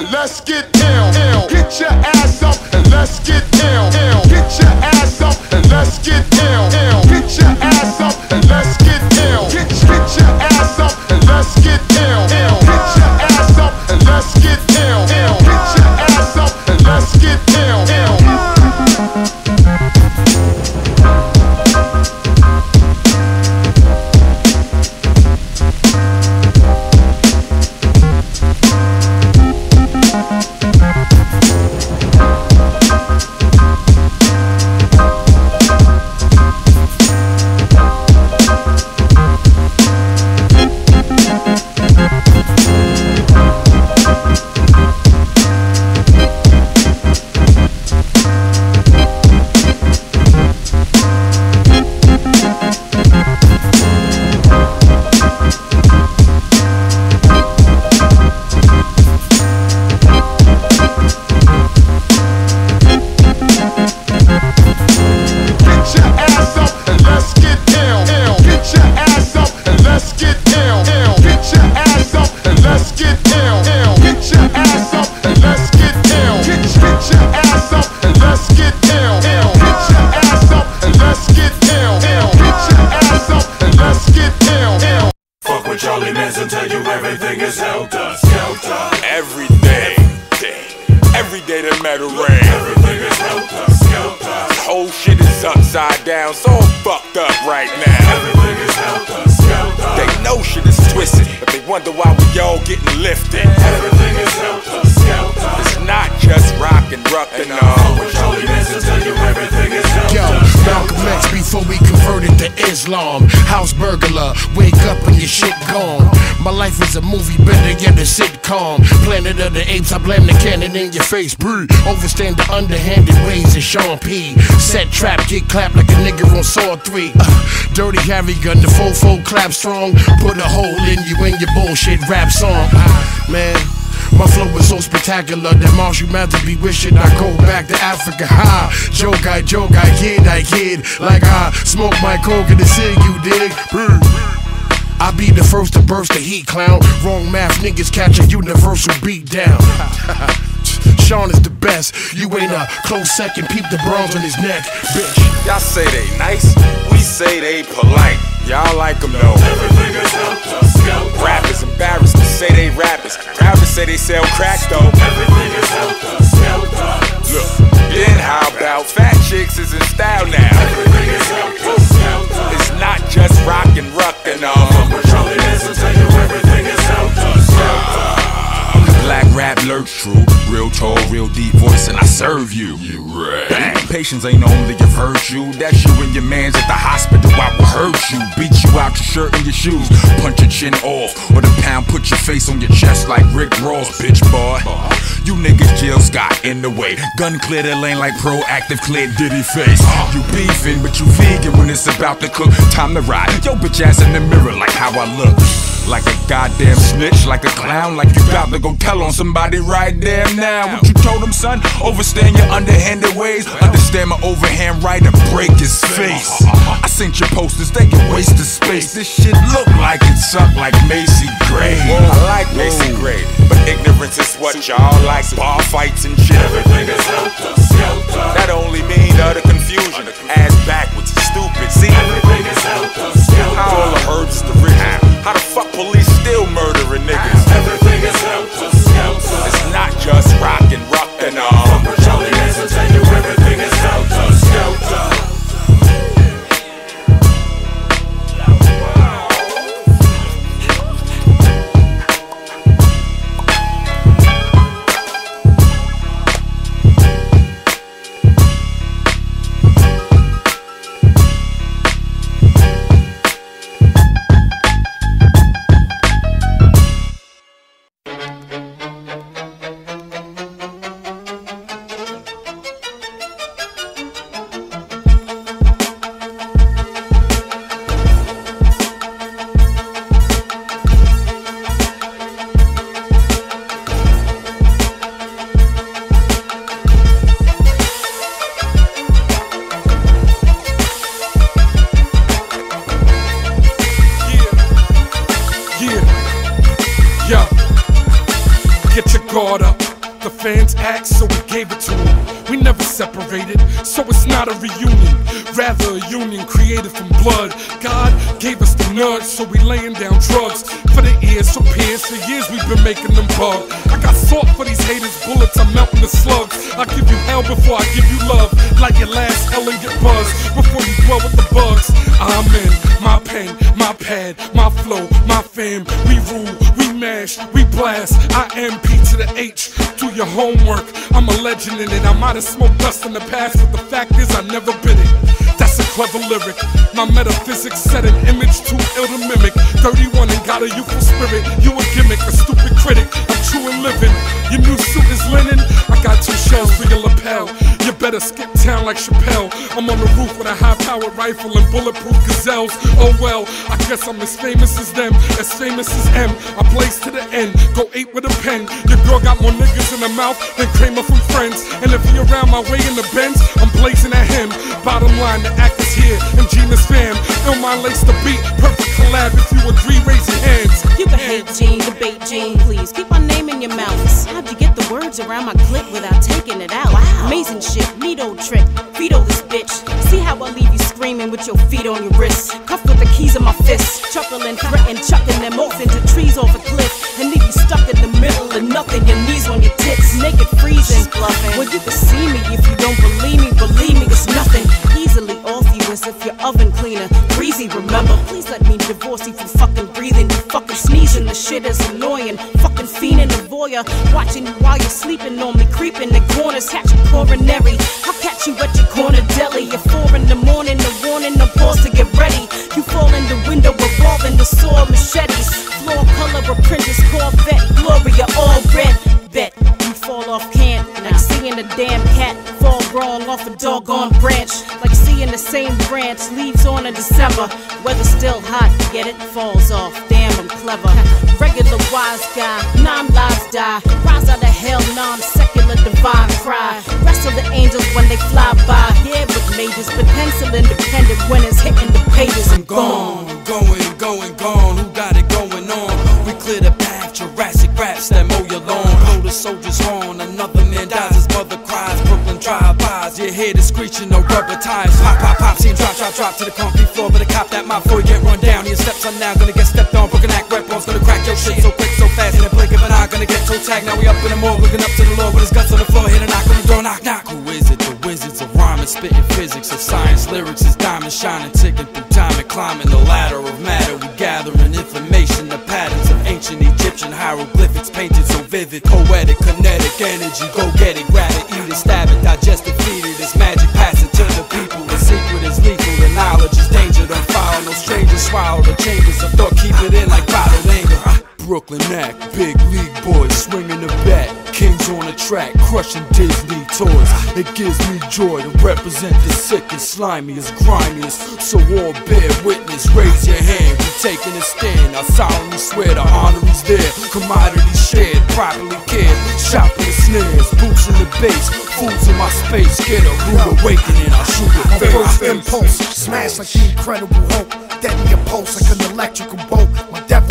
and let's get down. down. Get your ass up and let's get face. Brr. Overstand the underhanded ways of Sean P. Set trap, get clapped like a nigga on Saw 3. Uh, dirty Harry gun, the fofo clap strong. Put a hole in you in your bullshit rap song. Ah, man. My flow is so spectacular that Marshall Mathers be wishing I go back to Africa. Ha! Joke, I joke, I kid, I kid. Like I smoke my coke in the city, you dig? Brr. I be the first to burst the heat, clown. Wrong math, niggas catch a universal beat down. Sean is the best. You ain't a close second. Peep the bronze on his neck, bitch. Y'all say they nice, we say they polite. Y'all like them though. Everything is helter skelter. Rappers embarrassed to say they rappers. Proud to say they sell crack though. Everything is helter skelter. Look, then how about fat chicks is in style now? Everything is helter skelter. It's not just rock and rock and all. With Charlie Manson, tell you everything is helter skelter. Black rap lurks true, real tall, real deep voice, and I serve you. Bang. Patience ain't only of virtue. That's you and your mans at the hospital. I will hurt you, beat you out your shirt and your shoes, punch your chin off, or the pound put your face on your chest like Rick Ross, bitch boy. You niggas Jill Scott in the way. Gun clear the lane like Proactiv clear Diddy face. You beefing, but you vegan when it's about to cook. Time to ride. Yo, bitch ass in the mirror like how I look. Like a goddamn snitch, like a clown, like you got to go tell on somebody right there now. What you told him, son? Overstand your underhanded ways. Understand my overhand right and break his face. I sent your posters, they can waste the space. This shit look like it suck like Macy Gray. I like Macy Gray, but ignorance is what y'all like. Bar fights and shit. Everything is helter skelter. That only mean utter confusion. Ass backwards, stupid. See, Everything is helter how all the herbs is the rich. How the fuck police still murdering niggas? Is helter skelter. It's not just rock and rock and all. Your homework. I'm a legend in it. I might have smoked dust in the past, but the fact is I never been it. That's a clever lyric. My metaphysics set an image too ill to mimic. 31 and got a youthful spirit. You a gimmick, a stupid critic. I'm true and living. Your new suit is linen. I got two shells for your lapel. You better skip town like Chappelle. I'm on the roof with a high powered rifle and bulletproof gazelles. Oh well, I guess I'm as famous as them, as famous as M. I blaze to the end, go eight with a pen. Your girl got more niggas in her mouth than Kramer from Friends. And if he around my way in the Benz, I'm blazing at him. Bottom line, the act is here, and Gina's fam. Illmind lace the beat, perfect collab. If you agree, raise your hands. You can hate Jean, debate Jean, please. Keep my name in your mouth. How'd you words around my clip without taking it out? Wow. Amazing shit, neat old trick. Veto this bitch. See how I leave you screaming with your feet on your wrists. Cuffed with the keys in my fists. Chuckling, threatening, chucking them off into trees off a cliff. And leave you stuck in the middle of nothing. Your knees on your tits, naked, freezing. Bluffing. Well, you can see me if you don't believe me. Believe me, it's nothing. Easily off you as if your oven cleaner. Breezy, remember? Please let me divorce you from fucking breathing. You fucking sneezing. The shit is annoying. Fucking fiending voyeur. Watching you while you're sleeping on me. Creeping the corners. Catch coronary. I'll catch you at your corner deli. At four in the morning. The warning. The pause to get ready. You fall in the window. Revolving the sword machetes. Floor color apprentice. Corvette. Gloria. All red. Bet you fall off can like seeing a damn cat fall wrong off a doggone branch. Like seeing the same branch leaves on in December. Weather still hot, get it? Falls off. Damn, I'm clever. Regular wise guy, non lives die. Rise out of hell, non secular divine cry. Rest of the angels when they fly by. Yeah, with majors, but pencil independent winners hitting the pages. I'm gone. Going, going, gone. Who got it going on? We clear the path. Jurassic raps that mow your lawn. Blow the soldier's horn. Another man dies. His mother cries. Brooklyn drive-bys. Head is screeching. No rubber tires. Pop, pop, pop. See him drop, drop, drop to the concrete floor. Better cop that mop before you get run down. Your steps are now gonna get stepped on. Broken act rep bones gonna crack your shit so quick, so fast. In the blink of an eye, gonna get toe tagged. Now we up in the morgue, looking up to the Lord with his guts on the floor. Hit a knock on the door. Knock, knock. Who is it? The wizards of rhyming, spitting physics of science. Lyrics is diamond shining, ticking through time and climbing the ladder of matter. We gathering information, the patterns of ancient Egyptian hieroglyphics painted so vivid. Poetic, kinetic energy. Go get it, grab it, eat it, stab it, digest it, feed it. It's magic, pass it to the people. The secret is lethal, the knowledge is danger. Don't follow no strangers, swallow the chambers of thought, keep it in like. Ah, Brooklyn act, big league boys swinging the bat. Kings on the track, crushing Disney toys. It gives me joy to represent the sick and slimiest, grimiest. So all bear witness, raise your hand. We taking a stand. I solemnly swear the honor is there. Commodity shared, properly cared. Shopping the snares, boots in the bass, fools in my space. Get a rude awakening. I shoot it first impulse, smash like the incredible Hulk. Deaden your pulse like an electrical bolt.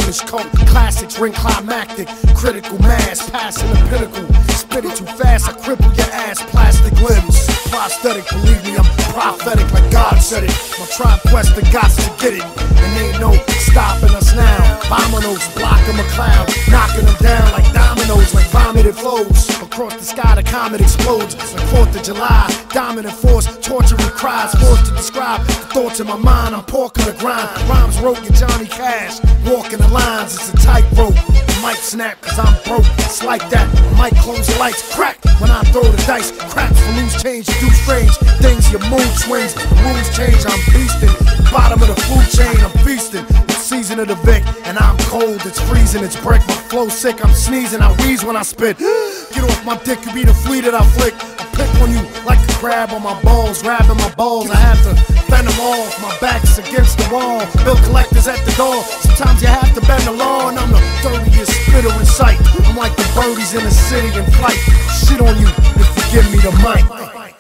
My coat, classics ring climactic. Critical mass, passing the pinnacle. Spit it too fast, I cripple your ass. Plastic limbs, prosthetic. Believe me, I'm prophetic like God said it. My tribe quest the gods to get it, and ain't no stopping us now. Vominos, blocking cloud, knocking them down like dominoes, like vomited flows. Across the sky, the comet explodes. The 4th of July, dominant force, torturing cries, forced to describe the thoughts in my mind. I'm porking the grind. Rhymes wrote your Johnny Cash, walking the lines, it's a tightrope. Mic snap, cause I'm broke. It's like that. Mic close the lights, crack when I throw the dice. Cracks for loose change, you do strange things. Your mood swings, the rules change. I'm beasting. Bottom of the food chain, I'm feasting. Season of the Vic, and I'm cold. It's freezing, it's break. My flow sick, I'm sneezing. I wheeze when I spit. Get off my dick, you be the flea that I flick. I pick on you like a crab on my balls, grabbing my balls. I have to bend them off. My back's against the wall. Bill collectors at the door. Sometimes you have to bend the law, and I'm the dirtiest spitter in sight. I'm like the birdies in the city in flight. Shit on you if you give me the mic.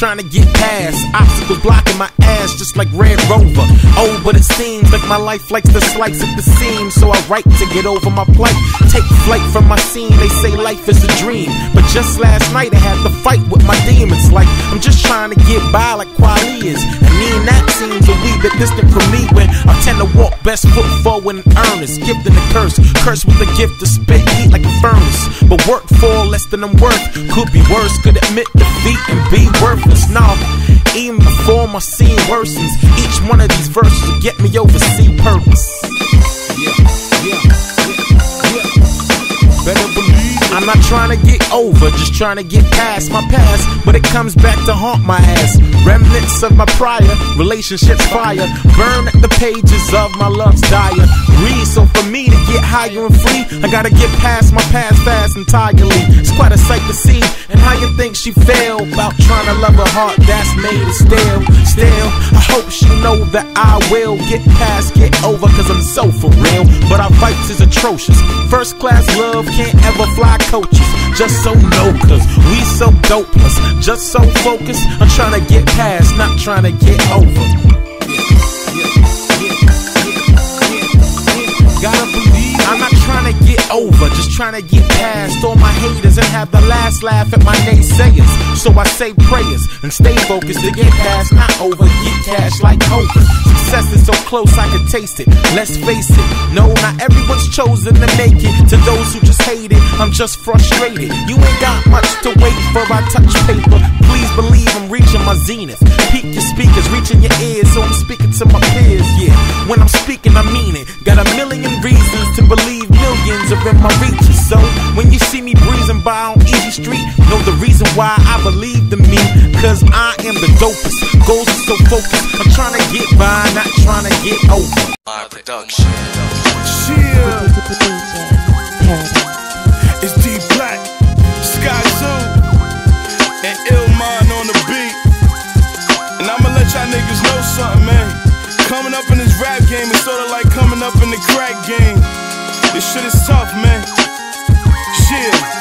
Trying to get past. Obstacles blocking my ass, just like Red Rover. Oh, but it seems my life likes to slice at the seam, so I write to get over my plight. Take flight from my scene, they say life is a dream. But just last night I had to fight with my demons, like I'm just trying to get by like Kweli is. And me and that seems a wee bit distant from me when I tend to walk best foot forward in earnest. Gifting the curse, curse with the gift to spit heat like a furnace. But work for less than I'm worth, could be worse, could admit defeat and be worthless. Now, even before my scene worsens, each one of these verses will get me over see purpose. Not trying to get over, just trying to get past my past. But it comes back to haunt my ass. Remnants of my prior relationships fire. Burn the pages of my love's. Read, so for me to get higher and free, I gotta get past my past fast entirely. It's quite a sight to see, and how you think she feel about trying to love a heart that's made of steel. Still, I hope she know that I will get past, get over, cause I'm so for real. But our fights is atrocious. First class love can't ever fly coaches. Just so no, cause we so dopeless. Just so focused on trying to get past, not trying to get over. Trying to get over, just trying to get past all my haters and have the last laugh at my naysayers. So I say prayers and stay focused to get past, not over, get cash like Hova. Success is so close I can taste it. Let's face it, no, not everyone's chosen to make it. To those who just hate it, I'm just frustrated. You ain't got much to wait for. I touch paper. Please believe I'm reaching my zenith. Peak your speakers, reaching your ears, so I'm speaking to my peers. Yeah, when I'm speaking, I mean it. Got a million reasons to believe millions are in my reach. So when you see me breezing by on Easy Street, know the reason why I believe in me. Cause I am the dopest. Goals are so focused. I'm trying to get by, not trying to get over. My production. Yeah. It's D Black, Sky Zoo, and Illmind on the beat. And I'ma let y'all niggas know something, man. This shit is tough, man. Yeah.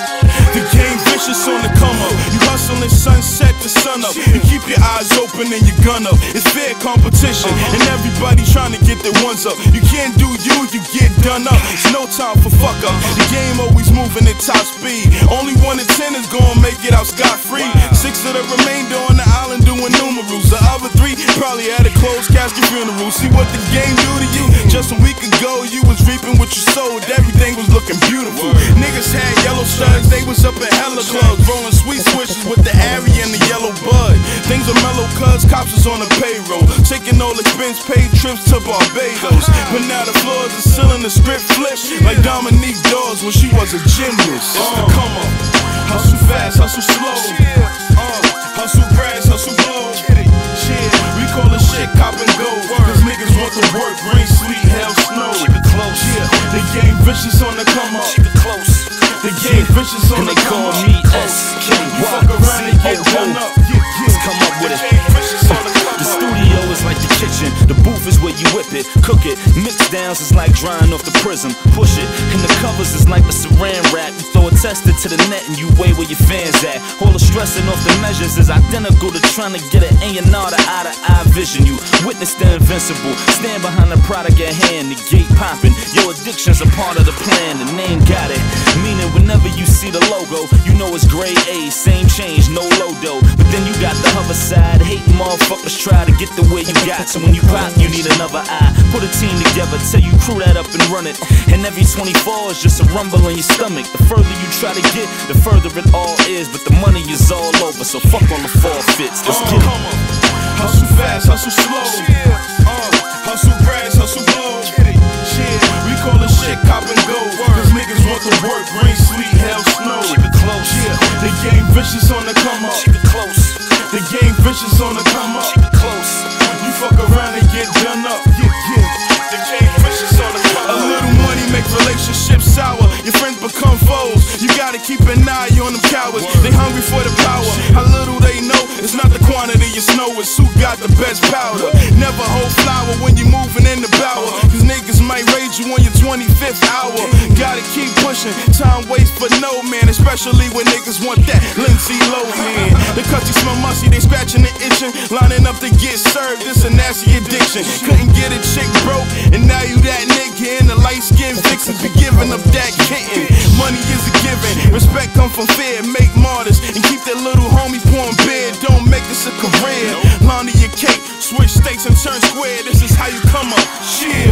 The game vicious on the come up. You hustling sunset to sun up. You keep your eyes open and your gun up. It's fair competition, and everybody trying to get their ones up. You can't do you, you get done up. It's no time for fuck up. The game always moving at top speed. Only one in ten is gonna make it out scot free. Six of the remainder had a closed casket funeral. See what the game do to you? Just a week ago, you was reaping what you sowed. Everything was looking beautiful. Niggas had yellow studs, they was up at hella clubs, rolling sweet swishes with the Ari and the yellow bud. Things are mellow, cuz cops is on the payroll, taking all expense paid trips to Barbados. But now the floors are ceiling, the script flips like Dominique Dawes when she was a gymnast. It's the come up, hustle fast, hustle slow. Uh, hustle grass, hustle blow. Yeah, we call cop and go. Cause niggas want to work, rain, sleet, hell, snow. Keep it close. Yeah, the game vicious on the come up. Keep it close. The game vicious on And the they come call up. me You fuck around and get done up. Come up with it. The game vicious on the come The up. studio is like the kitchen, the booth is where you whip it, cook it. Mix downs is like drying off the prism, push it. And the covers is like a saran wrap. You throw a tester to the net and you weigh where your fans at. All the stressing off the measures is identical to trying to get an A&R to eye to eye vision. You witness the invincible, stand behind the product at hand, the gate popping. Your addiction's a part of the plan, the name got it. Meaning whenever you see the logo, you know it's grade A, same change, no logo. But then you got the other side, hating motherfuckers try to get the way you got. So when you pop, you need another eye. Put a team together, tell you crew that up and run it. And every 24 is just a rumble in your stomach. The further you try to get, the further it all is. But the money is all over, so fuck all the forfeits. Let's Uh, get it. come on. Hustle fast, hustle slow. Uh, hustle grass, hustle blow. Yeah, we call it shit cop and go. Cause niggas want to work, rain, sleet, hell, snow. Keep it close. Yeah, the game vicious on the come up. Keep it close. The game vicious on the come up. Keep it close. You fuck around and get done up. Yeah, yeah. The vicious on the. A little money make relationships sour. Your friends become foes. You gotta keep an eye on them cowards. They hungry for the power. How little they know it's not the quantity of snow, it's who got the best powder. Never hold flour when you moving in the bower. Cause niggas might raid you on your 25th hour. Gotta keep pushing, time waits for no man, especially when niggas want that Lindsay Lohan. The cuts smell musty, they scratching and itching, lining up to get served. This a nasty addiction. Couldn't get a chick broke, and now you that nigga in the light skin vixens be giving up that kitten. Money is a given, respect come from fear. Make martyrs and keep that little homie pouring beer. Don't make this a career. Launder your cake, switch states and turn square. This is how you come up. Yeah.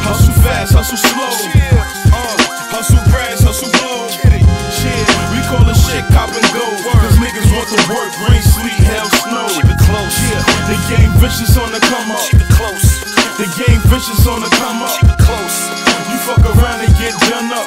Hustle fast, hustle slow. Uh, hustle grass, hustle blow. Yeah. We call this shit cop and go. Want to work, rain, sleet, hell, snow. Keep it close. Yeah. The game vicious on the come up. Keep it close. The game vicious on the come up. Keep it close. You fuck around and get done up.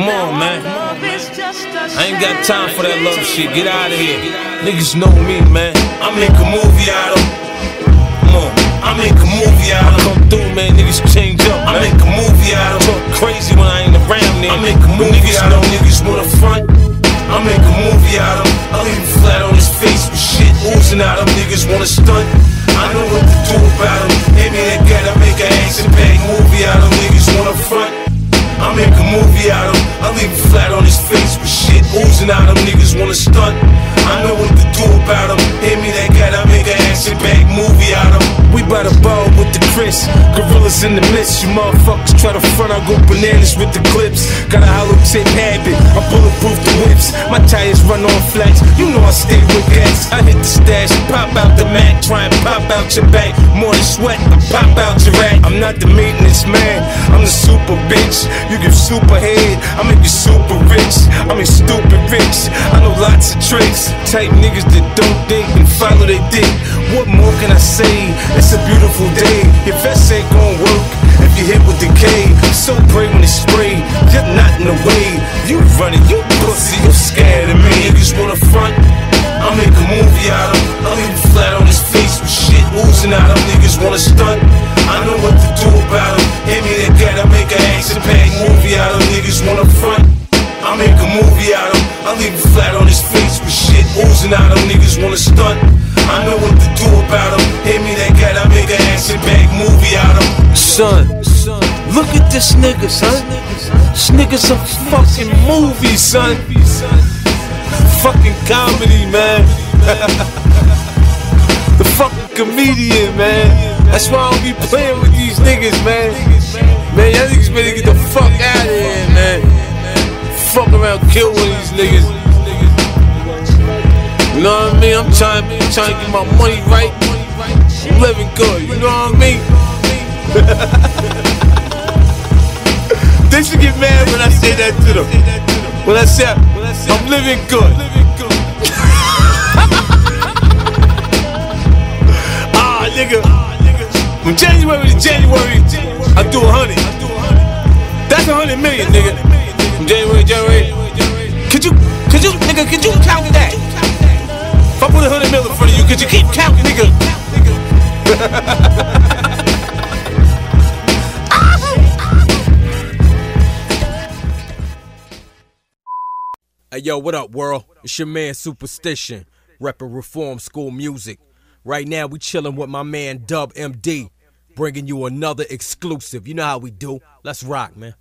Come on, man. I ain't got time for that love shit. Get out of here. Niggas know me, man. I make a movie out of. Come on. I make a movie out of. I come through, man. Niggas change up. Man. I make a movie out of. Talk crazy when I ain't around there. I make a movie niggas out of. Niggas wanna front. I make a movie out of. I leave him flat on his face with shit oozing out of. Niggas wanna stunt. I know what to do about him. Hit me that guy, I make an action bag movie out of. Niggas wanna front. I make a movie out of him. I leave him flat on his face with shit oozing out of him. Niggas wanna stunt. I know what to do about him. Hit me that guy, I make an action bag movie out of him. We by the ball with the Chris. Gorillas in the midst. You motherfuckers try to front, I go bananas with the clips. Got a hollow tip habit. I bulletproof the whips. My tires run on flats. You know I stay with gas. I hit the stash, pop out the mat, try and pop out your back. More than sweat, I pop out your rack. I'm not the maintenance man. I'm the super bitch. You give super head, I make you super rich. I mean stupid rich. I know lots of tricks. Type niggas that don't think and follow they dick. What more can I say? It's a beautiful day. Your vest ain't gon' work if you hit with K. So pray when it's spray. You're not in the way. You running, you pussy, you scared of me. Niggas wanna front. I make a movie out of him. I leave him flat on his face with shit oozing out of. Niggas wanna stunt. I know what to do about him. Hit me that I make an action packed movie out of. Niggas wanna front. I make a movie out of him. I leave him flat on his face with shit oozing out of. Niggas wanna stunt. Son, look at this nigga, son. This nigga's a fucking movie, son. Fucking comedy, man. the fucking comedian, man. That's why I don't be playing with these niggas, man. Man, y'all niggas better get the fuck out of here, man. Fuck around, kill one of these niggas. You know what I mean? I'm trying, trying to get my money right. I'm living good, you know what I mean? They should get mad when I say that to them. When I say I'm living good. ah, nigga. From January to January, I do a hundred. That's a hundred million, nigga. From January to January. Could you, could you, nigga, could you count that? If I put a hundred million in front of you, could you keep counting, nigga? Hey yo, what up, world? It's your man Supastition, repping Reform School Music. Right now, we chilling with my man Dub MD, bringing you another exclusive. You know how we do. Let's rock, man.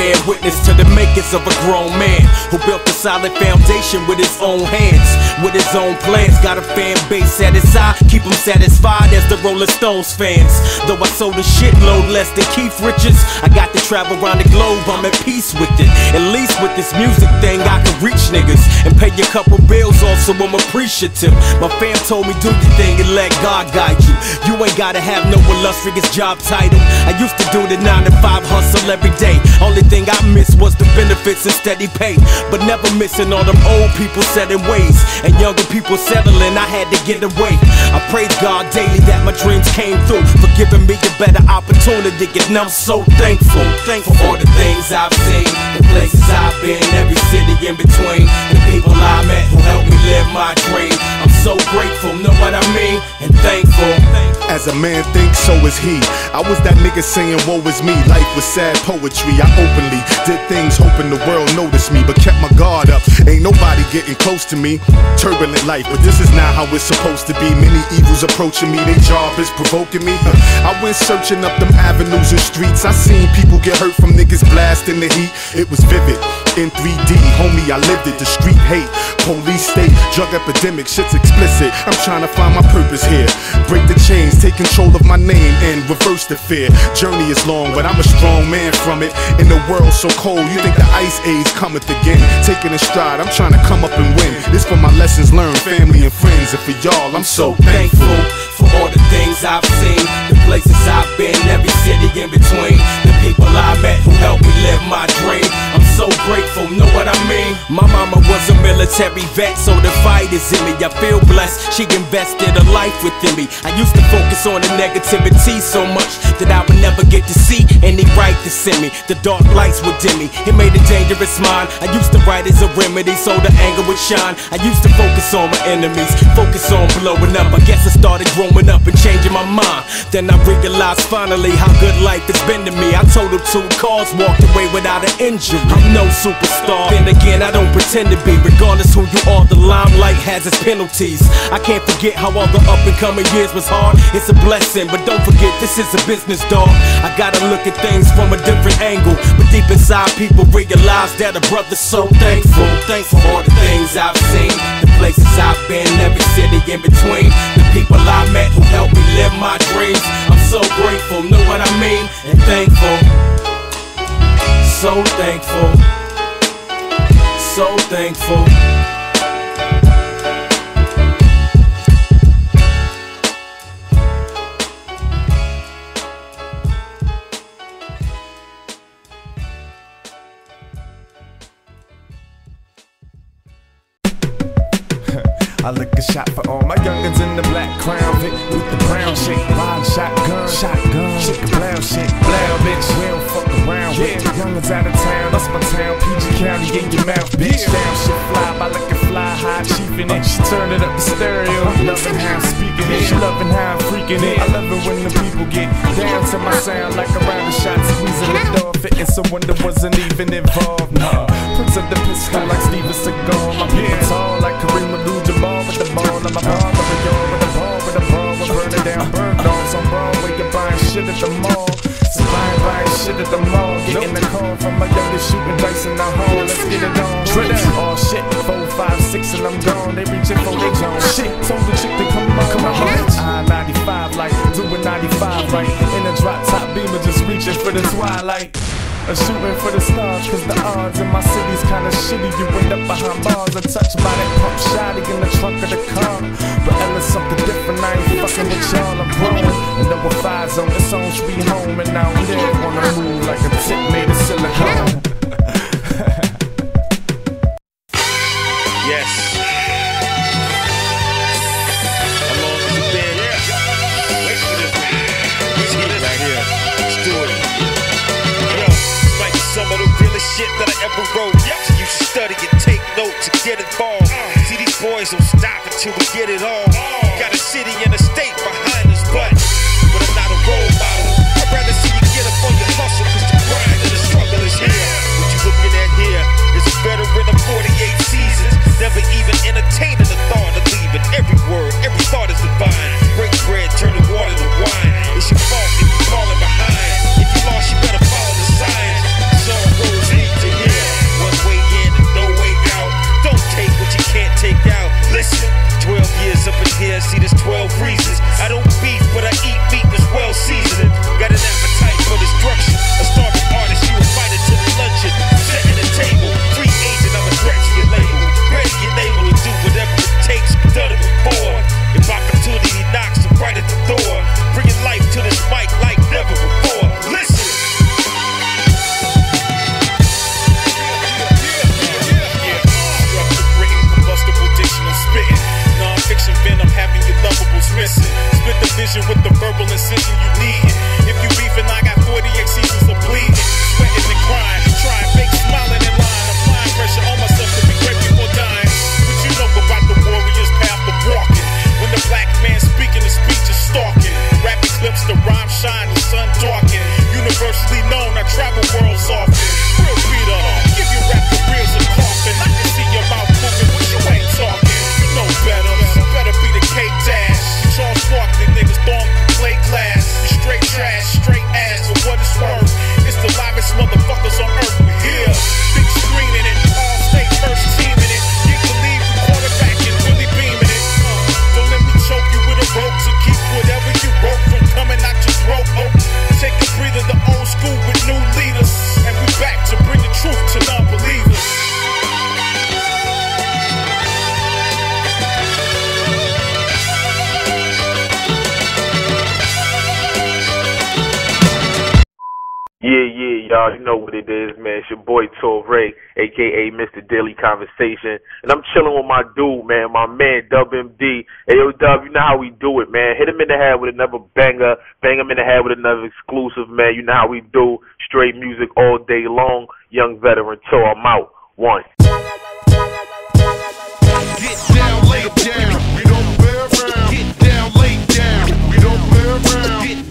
Bear witness to the makers of a grown man who built a solid foundation with his own hands, with his own plans. Got a fan base at his side, keep him satisfied as the Rolling Stones fans. Though I sold a shitload less than Keith Richards, I got to travel around the globe, I'm at peace with it. At least with this music thing, I can reach niggas and pay a couple bills off, so I'm appreciative. My fam told me do your thing and let God guide you. You ain't gotta have no illustrious job title. I used to do the 9 to 5 hustle every day. Only thing I missed was the benefits and steady pay. But never missing all them old people setting ways. And younger people settling, I had to get away. I praise God daily that my dreams came through. For giving me a better opportunity. And I'm so thankful. Thankful for all the things I've seen, the places I've been, every city in between. The people I met who helped me live my dream. I'm so grateful, know what I mean? Thankful. As a man thinks, so is he. I was that nigga saying, woe is me. Life was sad poetry. I openly did things hoping the world noticed me, but kept my guard up. Ain't nobody getting close to me. Turbulent life, but this is not how it's supposed to be. Many evils approaching me, they job is provoking me. I went searching up them avenues and streets. I seen people get hurt from niggas blasting the heat. It was vivid. In 3D, homie, I lived it. The street hate, police state, drug epidemic, shit's explicit. I'm trying to find my purpose here. Break the chains, take control of my name, and reverse the fear. Journey is long, but I'm a strong man from it. In the world so cold, you think the ice age cometh again. Taking a stride, I'm trying to come up and win. This for my lessons learned, family and friends, and for y'all, I'm so thankful. for all the things I've seen, the places I've been, every city in between, the people I met who helped me live my dream. So grateful, know what I mean? My mama was a military vet, so the fight is in me. I feel blessed, she invested her life within me. I used to focus on the negativity so much that I would never get to see any right to send me. The dark lights would dim me, it made a dangerous mind. I used to write as a remedy so the anger would shine. I used to focus on my enemies, focus on blowing up. I guess I started growing up and changing my mind. Then I realized finally how good life has been to me. I totaled two cars, walked away without an injury. No superstar. Then again, I don't pretend to be. Regardless who you are, the limelight has its penalties. I can't forget how all the up and coming years was hard. It's a blessing, but don't forget this is a business, dog. I gotta look at things from a different angle. But deep inside, people realize that a brother's so thankful. Thankful for all the things I've seen, the places I've been, every city in between, the people I met who helped me live my dreams. I'm so grateful, know what I mean? And thankful. So thankful. So thankful. Loving how I'm freaking it. I love it when the people get down to my sound like a round of shots, squeezing the door, fitting someone that wasn't even involved. Nah, Prince of the pistol like Steven Seagal. My people tall like Kareem Abdul-Jabbar with the ball on my palm. With a yard with a ball with a ball. We're burning down bird dogs on Broadway. You're buying shit at the mall. Buying, buying shit at the mall. Getting the call from my youngest shooting dice in the hall. Let's get it on. Trip. Oh shit, four, five, six, and I'm gone. They reaching for their zone. Shit, told the chick to come on. Come on. I 95 like doing 95 right. In a drop top beamer, just reaching for the twilight. A shooting for the stars, cause the odds in my city's kinda shitty. You end up behind bars, I touch by that pump shotty in the trunk of the car. But Ella's something different, I ain't fucking with y'all, I'm grown. And number five's on its own sweet home, and I don't live on the move like a tip made of silicone. Shit that I ever wrote. So you should study and take notes and get involved. See, these boys don't stop until we get it all. Got a city and a state behind Torae, aka Mr. Daily Conversation. And I'm chilling with my dude, man, my man Dub MD. Hey yo Dub, you know how we do it, man. Hit him in the head with another banger, bang him in the head with another exclusive, man. You know how we do. Straight music all day long. Young veteran tour. I'm out. One. Get down, lay down. We don't play around. Get down, lay down. We don't play around. Get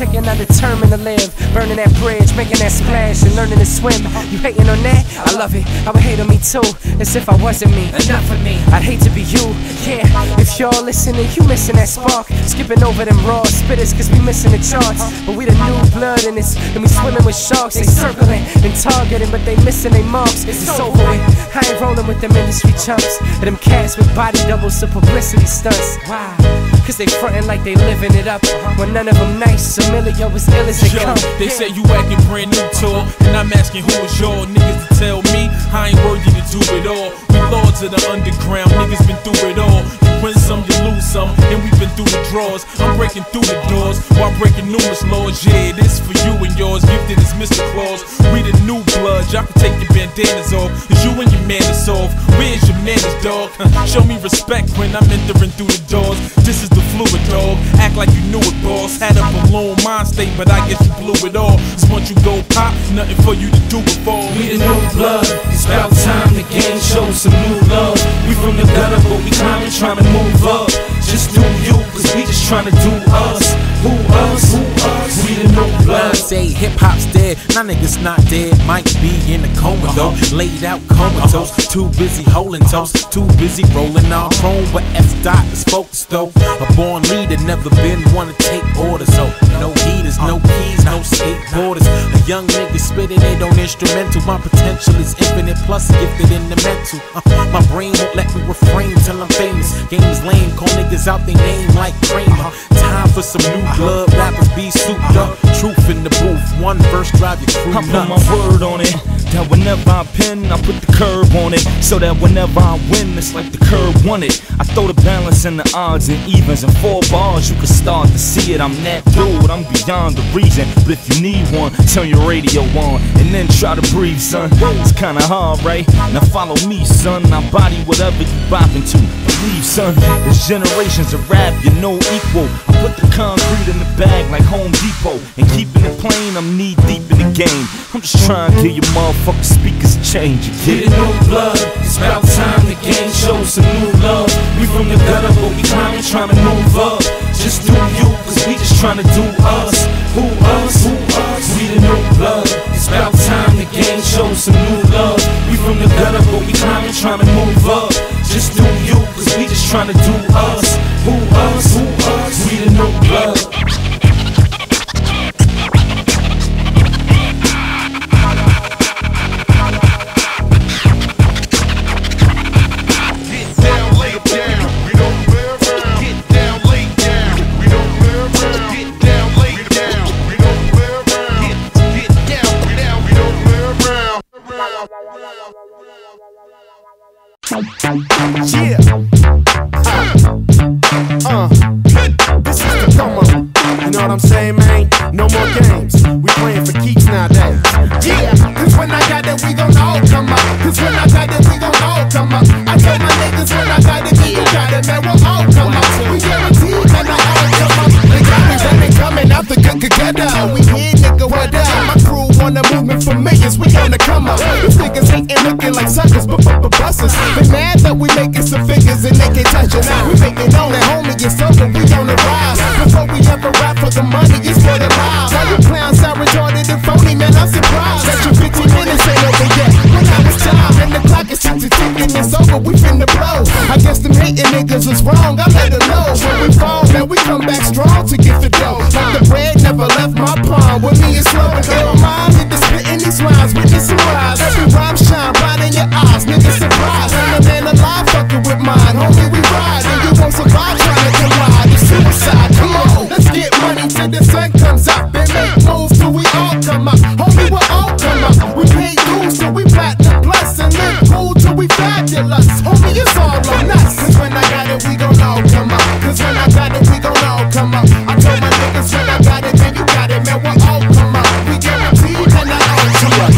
years of blood. politicking. I'm determined to live. Burning that bridge, making that splash, and learning to swim. You hating on that? I love it. I would hate on me too, as if I wasn't me. Enough of me. I'd hate to be you. Yeah, if y'all listening, you missing that spark. Skipping over them raw spitters, cause we missing the charts. But we the new blood in this, and we swimming with sharks. They circling and targeting, but they missing their marks. It's over with. I ain't rolling with them industry chumps. And them cats with body doubles for publicity stunts. Why? Cause they frontin' like they living it up. When none of them nice, Emilio as ill as they Yo, come. they say you acting brand new tour, and I'm asking who is y'all niggas to tell me I ain't worthy to do it all. We lords of the underground, niggas been through it all. Win some, you lose some, and we've been through the draws. I'm breaking through the doors while breaking numerous laws. Yeah, this for you and yours, gifted as Mr. Claus. We the new blood, y'all can take your bandanas off, cause you and your man is off. Where's your manners, dog? Show me respect when I'm entering through the doors. This is the fluid, dog. Act like you knew it, boss. Had a balloon mind state, but I guess you blew it all. Cause once you go pop, nothing for you to do before. We the new blood. It's about time the game shows some new love. We from the gutter, but we climbing, trying to move up. Just do you, cause we just trying to do us. Who us? Who us? We the new blood. Say hip hop's dead, my niggas not dead. Might be in a coma though, laid out comatose. Too busy holding toast, too busy rolling on chrome. But F dot is focused though. A born leader, never been one to take orders. So no heaters, no keys, no skateboarders. A young nigga spitting it on instrumental. My potential is infinite, plus gifted in the mental. Uh, my brain won't let me refrain till I'm famous. Games lame, call niggas out their name like Kramer. Time for some new blood, rappers be souped up. Truth in the booth, one verse drive your crew I put nuts. my word on it. That whenever I pin, I put the curb on it. So that whenever I win, it's like the curb won it. I throw the balance in the odds and evens. and four bars, you can start to see it. I'm that dude, I'm beyond the reason. But if you need one, turn your radio on and then try to breathe, son. It's kinda hard, right? Now follow me, son. I body whatever you bopping to. Believe, son. There's generations of rap, you're no equal. I put the concrete in the bag like Home Depot. And keeping it plain, I'm knee deep in the game. I'm just trying to your motherfucking speakers change. Get it? new blood. It's about time the game shows some new love. We from the gutter, but we climbing, trying to move up. Just do you, cause we just trying to do us. Who us? Who us? We the new blood. It's about time the game shows some new love. We from the gutter, but we climbing, trying to move up. Just do you, cause we just trying to do us. Who us? Who us? We the new blood. Yeah. ridiculous. Homie, it's all on us. Cause when I got it, we gon' all come up. Cause when I got it, we gon' all come up. I told my niggas when I got it, then you got it, man. We'll all come up. We guaranteed and I own to us.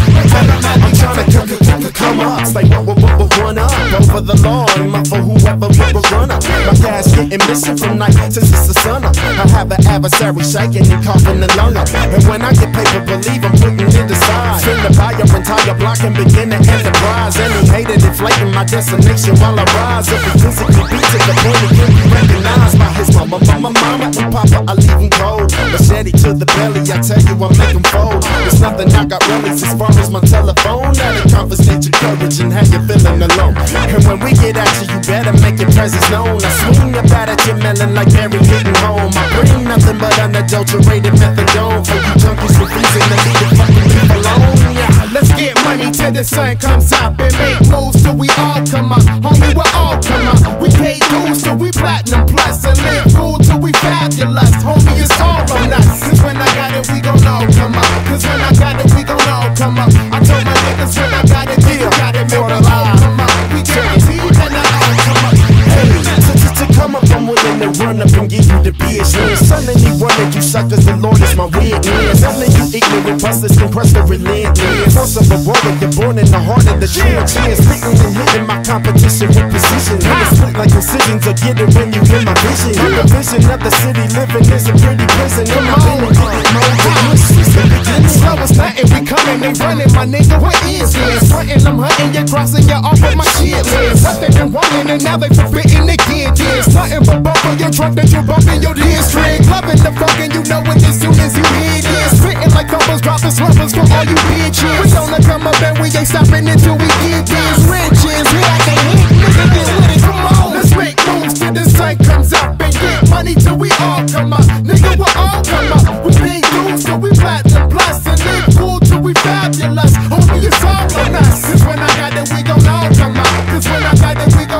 I'm tryna come, up. It's like what, what, what, what, one up. Over the lawn, my for whoever, whoever run up. My cash getting missing from night since it's the sun up. I have an adversary shaking and coughing the lung up. And when I get paper, believe I'm putting it aside. Send the buyer entire block and begin to enterprise. Any hated inflating my destination while I rise. If he physically beat to the point can be recognized by his mama, mama, mama, and papa, I leave him cold. Machete to the belly, I tell you I make him fold. There's nothing I got relics as far as my telephone. Now the your courage and have you feeling alone. And when we get at you, you better make your presence known. I swing bat at your melon like Barry hitting home. I bring nothing but unadulterated methadone for you junkies refusing to leave the fucking leave alone. Let's get money till the sun comes up and make moves till we all come up. Homie, we all come up. We pay dues till we platinum plus and live cool till we fabulous. Homie, it's all on us. Cause when I got it, we gon' all come up. Cause when I got it, we gon' all come up. I told my niggas when I got it, you got it, man, we all come up. We guaranteed that I come up. Hey, to, to, to come up, I'm willing to run up and give you the business. Son, one of you suckers, the Lord my witness. Of you ignorant busters crush the relentless. Force of a warrior, born in the heart of the trenches. Spitting and hitting my competition with precision. Niggas split like decisions, or get it when you hear my vision. The vision of the city living is a pretty prison. In my belly, get it this. Slow as nothing, we coming, they running, my nigga. What is this? Frontin', I'm hunting, you're crossing, you're off of my shit list. What they been wanting, and now they forbidden again. This nothing but bump on your truck that you bump in your district. Loving the fucking, you know it as soon as you hear this. Spitting like thumpers, dropping slumpers for all you bitches. We gonna come up and we ain't stopping until we get this. Riches, we like a hit, nigga, get with it, come on. Let's make moves till the sun comes up and get money till we all come up. Nigga,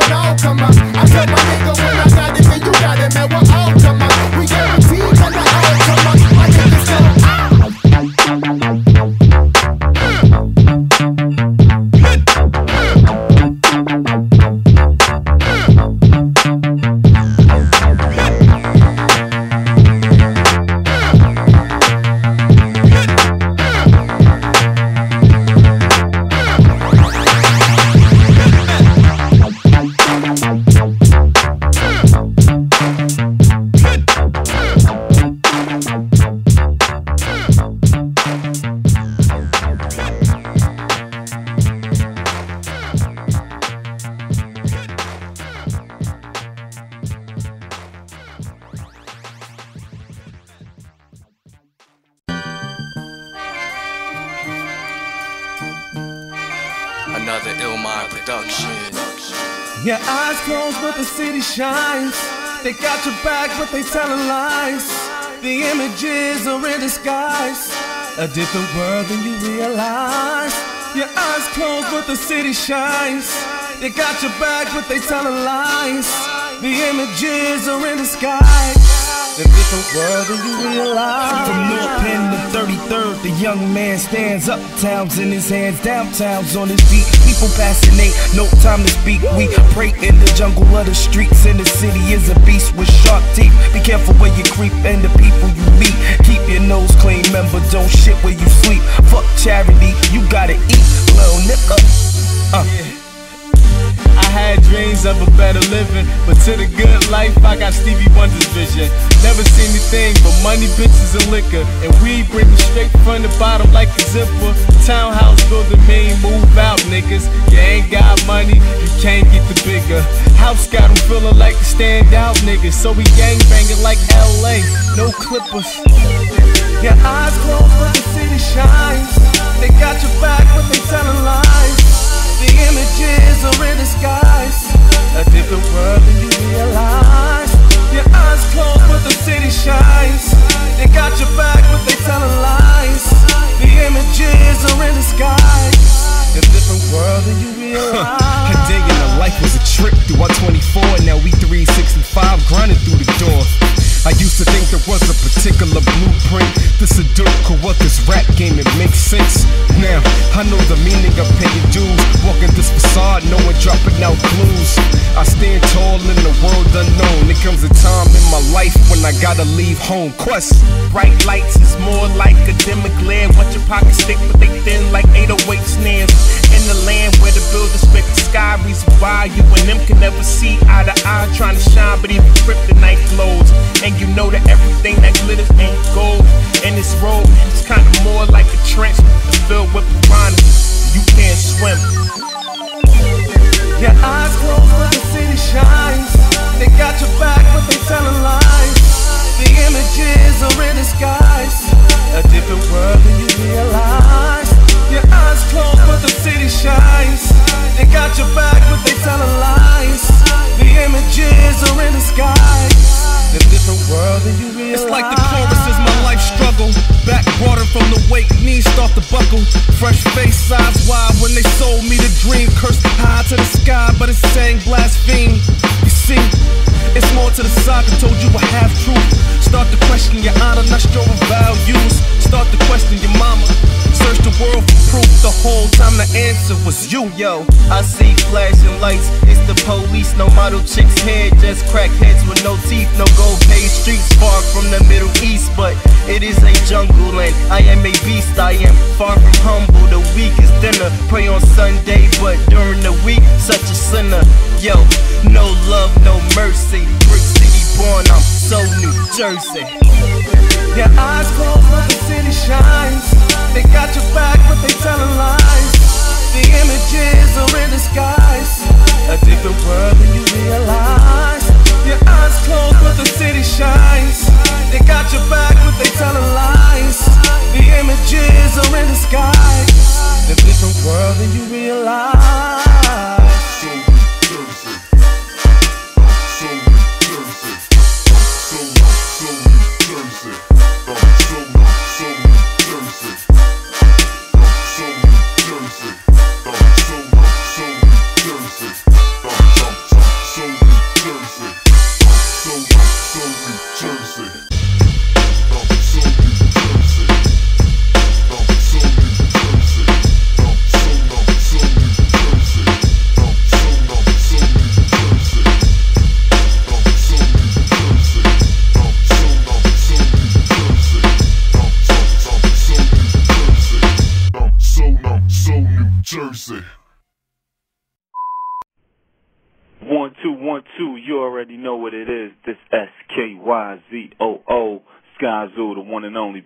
we come up. I tell my A different world than you realize. Your eyes closed, but the city shines. They got your back, but they telling lies. The images are in disguise. A world than you realize. From North Penn to 33rd, the young man stands up. Towns in his hands, downtowns on his feet. People passing, no time to speak. We pray in the jungle of the streets, and the city is a beast with sharp teeth. Be careful where you creep and the people you meet. Keep your nose clean, remember, don't shit where you sleep. Fuck charity, you gotta eat, little nigga. Uh. I had dreams of a better living, but to the good life, I got Stevie Wonder's vision. Never seen anything but money, bitches, and liquor. And we bring it straight from the bottom like a zipper. Townhouse building mean, move out, niggas. You ain't got money, you can't get the bigger. House got them feeling like the standout niggas, so we gang banging like LA, no clippers. Your eyes closed, but the city shines. They got your back, but they telling lies. The images are in disguise. A different world no clues. I stand tall in the world unknown. There comes a time in my life when I gotta leave home. Quest. Bright lights is more like a dimmer glare. Watch your pockets stick, but they thin like 808 snares. In the land where the builders spit the sky, reason why you and them can never see eye to eye trying to shine, but even kryptonite glows. And you know that everything that glitters ain't gold. And this road is kinda more like a trench filled with piranhas. You can't swim. Your eyes closed, but the city shines. They got your back, but they telling lies. The images are in disguise. A different world than you realize. Your eyes closed, but the city shines. They got your back, but they telling lies. The images are in disguise. A different world than you realize. It's like the chorus is my life struggle. Back water from the wake, knees start to buckle. Fresh face, eyes wide when they sold me the dream. Cursed high to the sky, but it's saying blaspheme. You see, it's more to the saga. Told you a half truth. Start to question your honor, not your values. Start to question your mama. Search the world for proof. The whole time the answer was you. Yo, I see flashing lights. It's the police, no model chicks head, just crackheads with no teeth, no gold paved streets. Far from the Middle East, but it is a jungle and I am a beast. I am far from humble. The weak is dinner. Pray on Sunday, but during the week, such a sinner. Yo, no love, no mercy. Brick City born, I'm so New Jersey. Your eyes closed, but the city shines. They got your back, but they telling lies. The images are in disguise. A different world than you realize. Your eyes closed, but the city shines. They got your back, but they telling lies. The images are in disguise. A different world than you realize.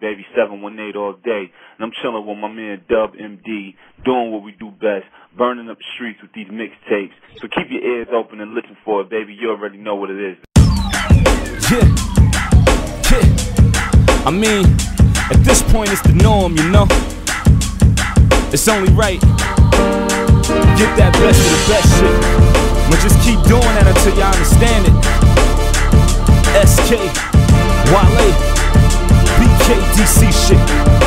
Baby seven one eight all day, and I'm chilling with my man Dub MD, doing what we do best, burning up the streets with these mixtapes. So keep your ears open and listen for it, baby. You already know what it is. Yeah. Yeah. I mean, at this point, it's the norm, you know? It's only right. Get that best of the best shit. But just keep doing that until y'all understand it. SK, Wale, BKDC shit.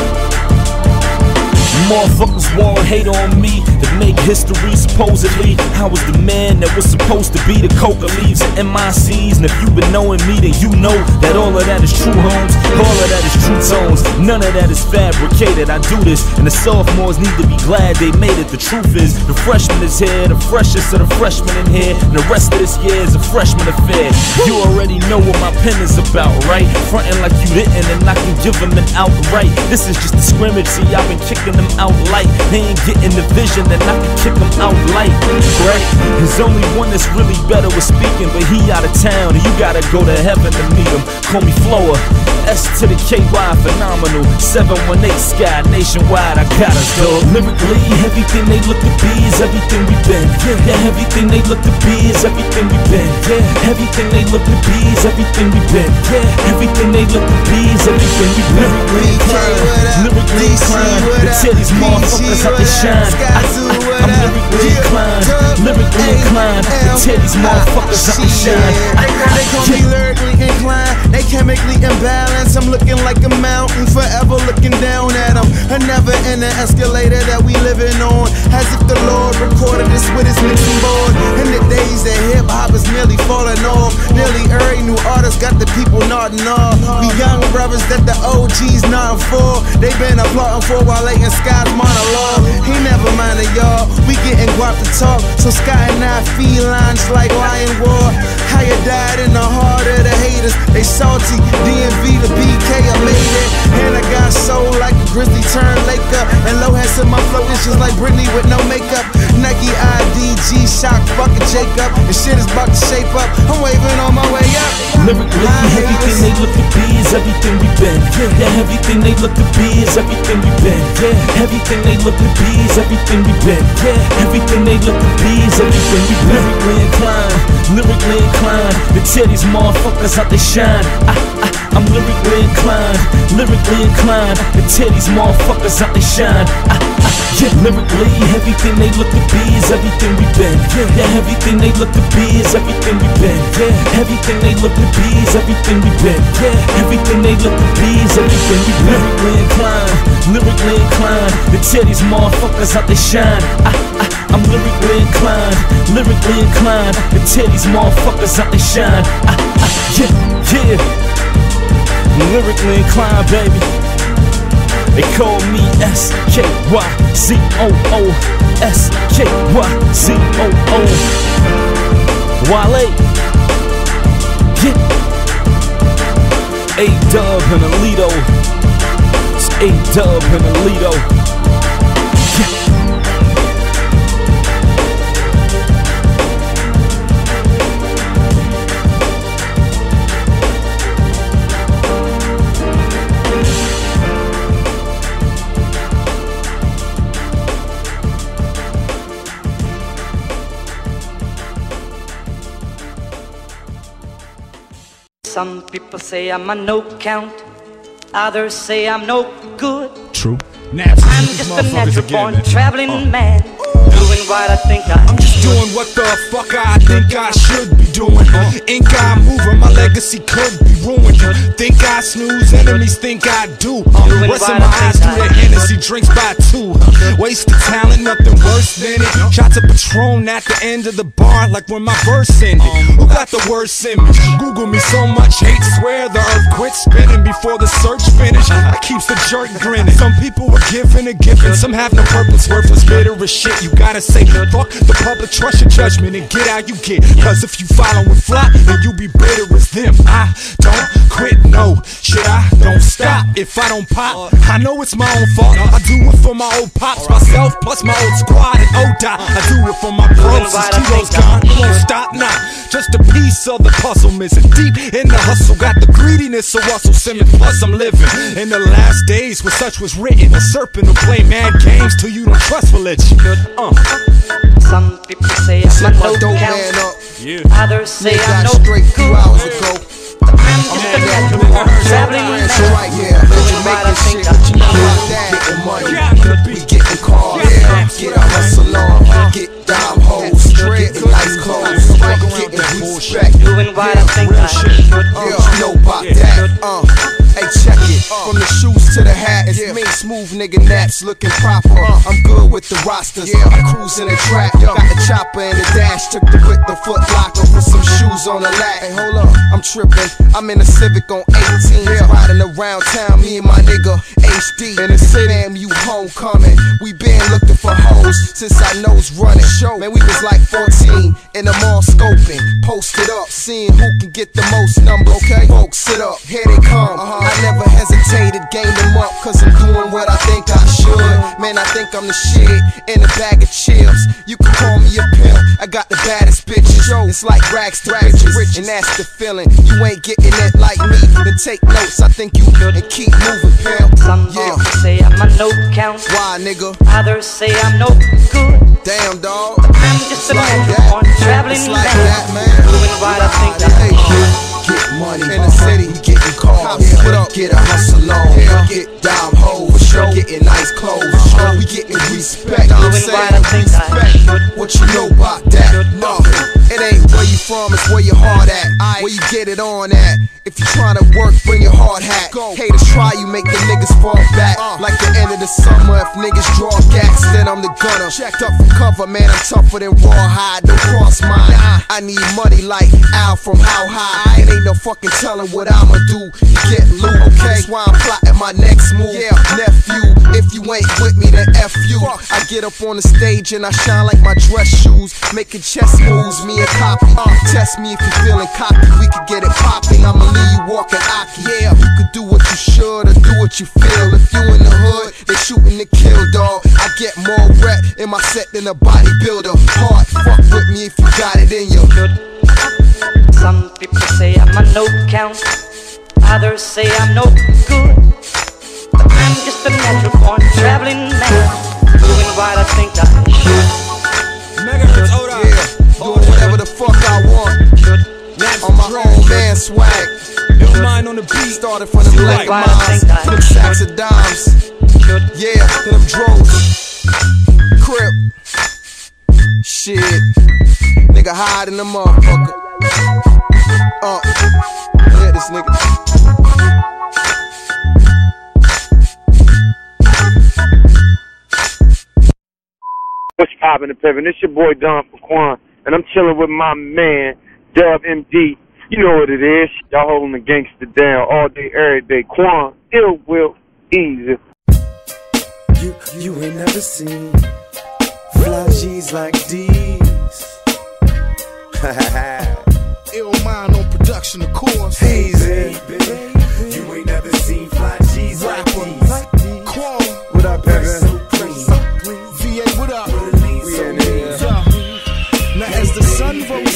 Motherfuckers want hate on me to make history supposedly. I was the man that was supposed to be the coca leaves and MICs. And if you've been knowing me, then you know that all of that is true homes, all of that is true tones. None of that is fabricated. I do this, and the sophomores need to be glad they made it. The truth is, the freshman is here, the freshest of the freshmen in here, and the rest of this year is a freshman affair. You already know what my pen is about, right? Frontin' like you didn't, and I can give them an outright. This is just a scrimmage, see, I've been kicking them out light. They ain't getting the vision, then I can kick them out light. Right? There's only one that's really better with speaking, but he out of town, and you gotta go to heaven to meet him. Call me Flower. S to the KY, phenomenal. 718 Sky, nationwide, I got us, dog. Lyrically, everything they look to be is everything we've been. Yeah, everything they look to be is everything we've been. Yeah, everything they look to be is everything we've been. Yeah, everything they look to be is everything we've been. Lyrically lyrically inclined. To tell these motherfuckers how to shine. I, I, I'm lyrically inclined, lyrically inclined. To tell these motherfuckers how to shine. I, They call me lyrically inclined, they chemically imbalanced. I'm looking like a mountain, forever looking down at them. A never ending escalator that we living on. As if the Lord recorded this with his mixing board. In the days that hip hop is nearly falling off, nearly every new artist got the people nodding off. We young brothers that the OGs nodding for. They been applauding for while they in Sky's monologue. He never minded y'all. We getting guap to talk, so Sky and I felines like lion war. How you died in the heart of the haters. They salty. DMV to BK, I made it. And I got soul like a grizzly turned Laker. And low hats in my flow is just like Britney with no makeup. Nike IDG shock, fucking Jacob. And shit is about to shape up. I'm waving on my way up. Lyrically, everything they look to be is everything we've been. Yeah, everything they look to be is everything we've been. Yeah, everything they look to be is everything we've been. Yeah, everything they look to be is everything we've been. Lyrically inclined, lyrically inclined. To tear these motherfuckers out they shine. I, I, I'm lyrically inclined, lyrically inclined. To tear these motherfuckers out they shine. I, I, yeah, lyrically, everything they look to be is everything we've been. Yeah, everything they look to be is everything we've been. Yeah, everything they look to be is everything we've been. Yeah, everything they look to be is everything we've been. Lyrically inclined, lyrically inclined. To tear these motherfuckers out they shine. I, I, I'm lyrically inclined, lyrically inclined. To tear these motherfuckers out they shine. I, I, yeah, yeah. Lyrically inclined, baby. They call me S K Y Z O O S K Y Z O O. Wale. Yeah. A Dub and Alito. It's A Dub and Alito. Yeah Some people say I'm a no count, others say I'm no good. True. I'm just a natural born traveling uh. man, doing what I think I I'm just doing what the fuck I think I should be doing. Ain't got moving, my legacy could be ruined. Think I snooze, enemies think I do. Resting my eyes through the Hennessy, drinks by two. Waste of talent, nothing worse than it. Shots of Patron at the end of the bar, like when my verse ended. Who got the worst image? Google me so much hate, swear the earth quit spinning before the search finished. I keeps the jerk grinning. Some people were given a gift, some have no purpose, worthless, bitter as shit. You gotta say, fuck the public, trust your judgment and get how you get. Cause if you follow and flop, then you be bitter as them. I don't quit, no. Shit, I don't stop. If I don't pop, I know it's my own fault. I do it for my old pops, myself, plus my old squad and ODOT. I do it for my bros, since Kilo's gone. It won't stop now. Just a piece of the puzzle missing. Deep in the hustle, got the greediness of Russell Simmons. Plus, I'm living in the last days where such was written. A serpent will play mad games till you don't trust religion. Uh. Some people say I'm a no count, others say I'm no good. I'm just a natural born traveling man, So right here, doing what I think I you know about that. Getting money, we getting cars, yeah. Get a hustle on, get dime hoes, getting nice clothes, getting respect. Doing what I think I should. Yeah, you know about that. Uh, hey, check it. From the shoes to the hat, it's me, smooth nigga naps, looking proper. I'm good with the rosters. I'm cruising the track. Got the chopper in the dash, took the whip, the foot locker, put some shoes on the lap. Hey, hold up, I'm tripping. I'm in a Civic on 18, riding around town. Me and my nigga HD in the city. Damn, you homecoming. We been looking for hoes since I nose running. Show. Man, we was like 14 in the mall scoping, posted up, seeing who can get the most numbers. Okay, folks, sit up, here they come. Uh-huh. I never hesitated, gained them up, cause I'm doing what I think I should. Man, I think I'm the shit in a bag of chips. You can call me a pimp, I got the baddest bitches. It's like rags to riches, and that's the feeling. You ain't getting it like me, then take notes. I think you and keep moving, pimp. Some Yeah. say I'm a no count, Why, nigga? others say I'm no good. Damn, dog. I'm just a natural born traveling It's like man, that, man. doing what I think I Hey, get money. In the city, getting cars. Put up, get a hustle on, get dime hoes, getting nice clothes. We getting respect. I'm Doing saying what I think I respect. What you know about that? Nothing. It ain't where you from, it's where your heart at. Where you get it on at. If you tryna work, bring your hard hat. Haters try, you make the niggas fall back. Uh. Like the end of the summer, if niggas draw gas, then I'm the gunner. Checked up for cover, man, I'm tougher than rawhide. Don't cross mine. I need money like Al from How High. It ain't no fucking telling what I'ma do. Get loot, okay? That's why I'm plotting my next move. Yeah, nephew, if you ain't with me, then F you. I get up on the stage and I shine like my dress shoes. Making chess moves, me a copy. Test me if you feeling cocky. we could get it popping. I'ma leave you walking Aki. Yeah, you could do what you should or do what you feel. If you in the hood, they shooting to kill, dog. I get more rep in my set than a bodybuilder. Hard, fuck with me if you got it in you. Some people say I'm a no count, others say I'm no good. I'm just a natural born traveling man, doing what I think I should. Megahertz, hold. Yeah, doing whatever the fuck I want. On my own man swag. Your mind on the beat. Started from the black to them sacks of dimes. Yeah, to them droves. Crip. Shit. Nigga hide in the motherfucker. Uh. Yeah, this nigga. What's poppin' the Pippin? It's your boy Don Paquan, and I'm chilling with my man, Dub MD. You know what it is. Y'all holding the gangster down all day, every day. Quan, ill will, easy. You, you ain't never seen fly G's like these. Ill mind on production, of course. Hazy. You ain't never seen fly G's like these. Quan. What up,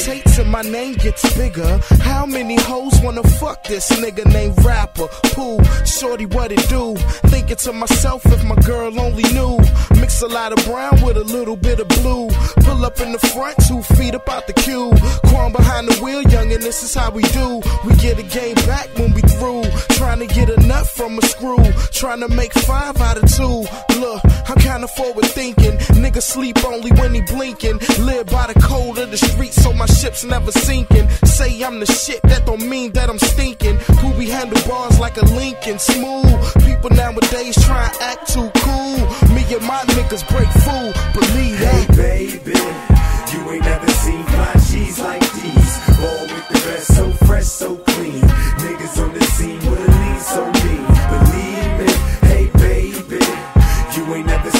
sun and my name gets bigger, how many hoes wanna fuck this nigga named Rapper? Pooh, shorty, what it do? Thinking to myself if my girl only knew. Mix a lot of brown with a little bit of blue. Pull up in the front, two feet up out the queue. Quan behind the wheel, young, and this is how we do. We get a game back when we through. Trying to get a nut from a screw. Trying to make five out of two. Look, I'm kinda forward thinking. Nigga sleep only when he blinking. Live by the code of the streets, so my ship's never sinking. Say I'm the shit, that don't mean that I'm stinking. Who we handle bars like a Lincoln, smooth. People nowadays try to act too cool. Me and my niggas break fool, believe that. Hey, baby, you ain't never seen fly G's like these. All with the best, so fresh, so clean. Niggas on the scene with a lean so mean. Believe me, hey, baby, you ain't never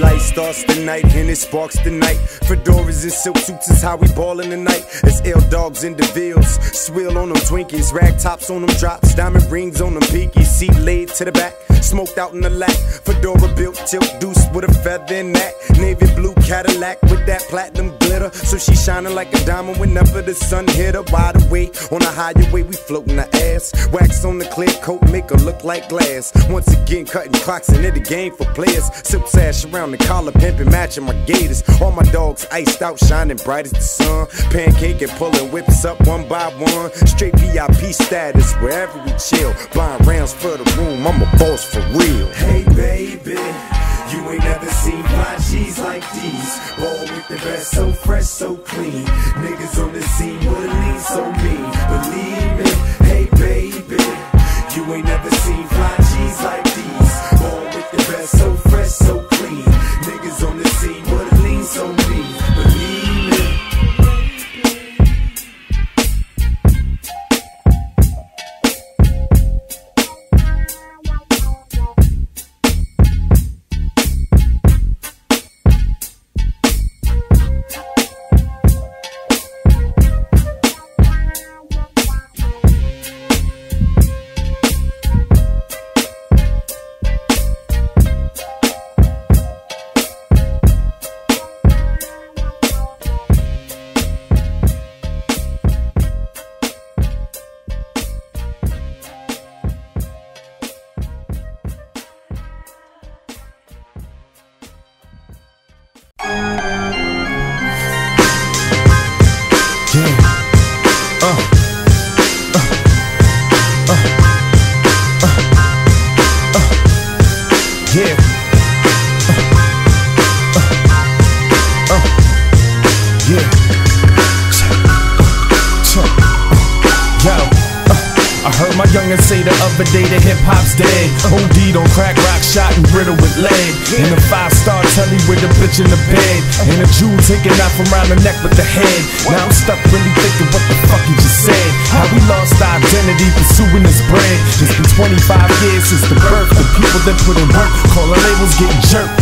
light starts the night and it sparks the night. Fedoras and silk suits is how we ball in the night. It's L dogs in the vills, swill on them Twinkies, rag tops on them drops, diamond rings on them peakies, seat laid to the back, smoked out in the lap. Fedora built tilt deuce with a feather in that. Navy blue Cadillac with that platinum glitter, so she shining like a diamond whenever the sun hit her. Wide awake on a higher way, we floating the ass. Wax on the clear coat, make her look like glass. Once again, cutting clocks into the game for players. Silk sash around the collar, pimping, matching my gators. All my dogs iced out, shining bright as the sun. Pancake and pulling whips up one by one. Straight VIP status wherever we chill. Blind rounds for the room, I'm a boss for real. Hey, baby. You ain't never seen fly G's like these. All with the best, so fresh, so clean. Niggas on the scene a lean so mean. Believe me, hey baby. You ain't never seen fly G's like these. All with the best, so fresh, the neck with the head. Now I'm stuck really thinking what the fuck he just said. How we lost our identity pursuing this bread. It's been 25 years since the birth. The people that put in work, calling labels getting jerked.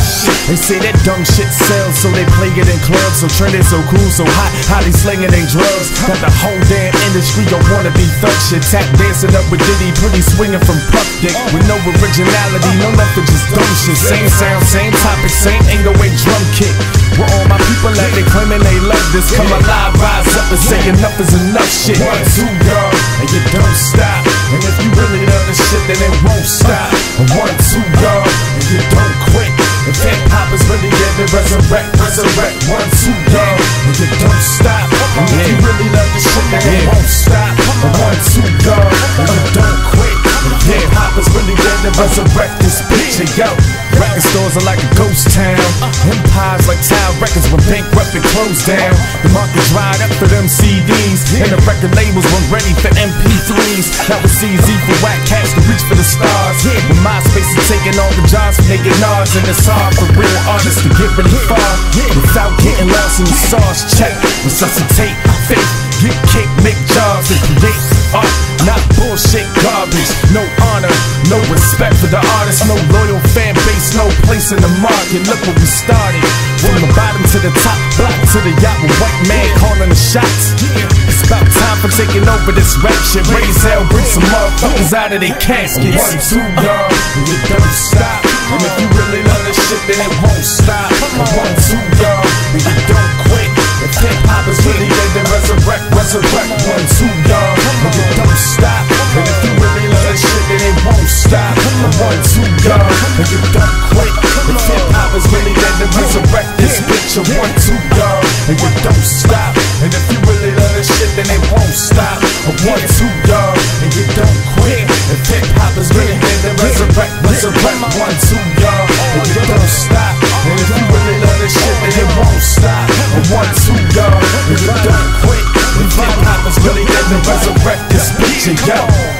They say that dumb shit sells, so they play it in clubs. So trendy, so cool, so hot, how they slinging they drugs. Got the whole damn industry, don't wanna be thug shit. Tap dancing up with Diddy, pretty swinging from puff dick. With no originality, no nothing, just dumb shit. Same sound, same topic, same 808 drum kick. Where all my people at, they claiming they love this. Come alive, rise up and say enough is enough shit. One, two, dog, and you don't stop. And if you really love this shit, then it won't stop. One, two, dog, and you don't quit. If hip hop is really there to resurrect, resurrect. One, two, dog, and you don't stop. And if you really love this shit, then it won't stop. One, two, dog, and you don't quit. If hip hop is really there to resurrect this bitch, and yo. Stores are like a ghost town. Empires like Tower Records when bankrupt and closed down. The market dried up for them CDs, and the record labels weren't ready for MP3s. Now it's easy for whack cats to reach for the stars. When MySpace is taking all the jobs from naked Nas, and it's hard for real artists to get really far without getting lost in the sauce. Check, resuscitate faith, get cake, make jobs, and create art. Not bullshit garbage. No honor, no respect for the artist, no loyal fan base, no place in the market. Look what we started. From the bottom to the top, block to the yacht with white man calling the shots. It's about time for taking over this rap shit. Raise hell, bring some motherfuckers out of their caskets. One, two, dog, and you don't stop. And if you really love this shit, then it won't stop. One, two, dog, and you don't quit. If hip hop is really dead, then resurrect, resurrect. One, two, dog, and you don't stop. And if you really love this shit, then it won't stop. One, two, dog, and you don't quit. If hip hop is really dead, then resurrect this bitch. A one, two, dog, and you don't stop. And if you really love this shit, then it won't stop. A one, two, dog, and you don't quit. If hip hop is really dead, then resurrect, resurrect. One, two, dog, and you don't stop. And if you really love this shit, then it won't stop. A one, two, dog, and you don't quit. If hip hop is really dead, then resurrect this bitch. And yo.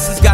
Misses got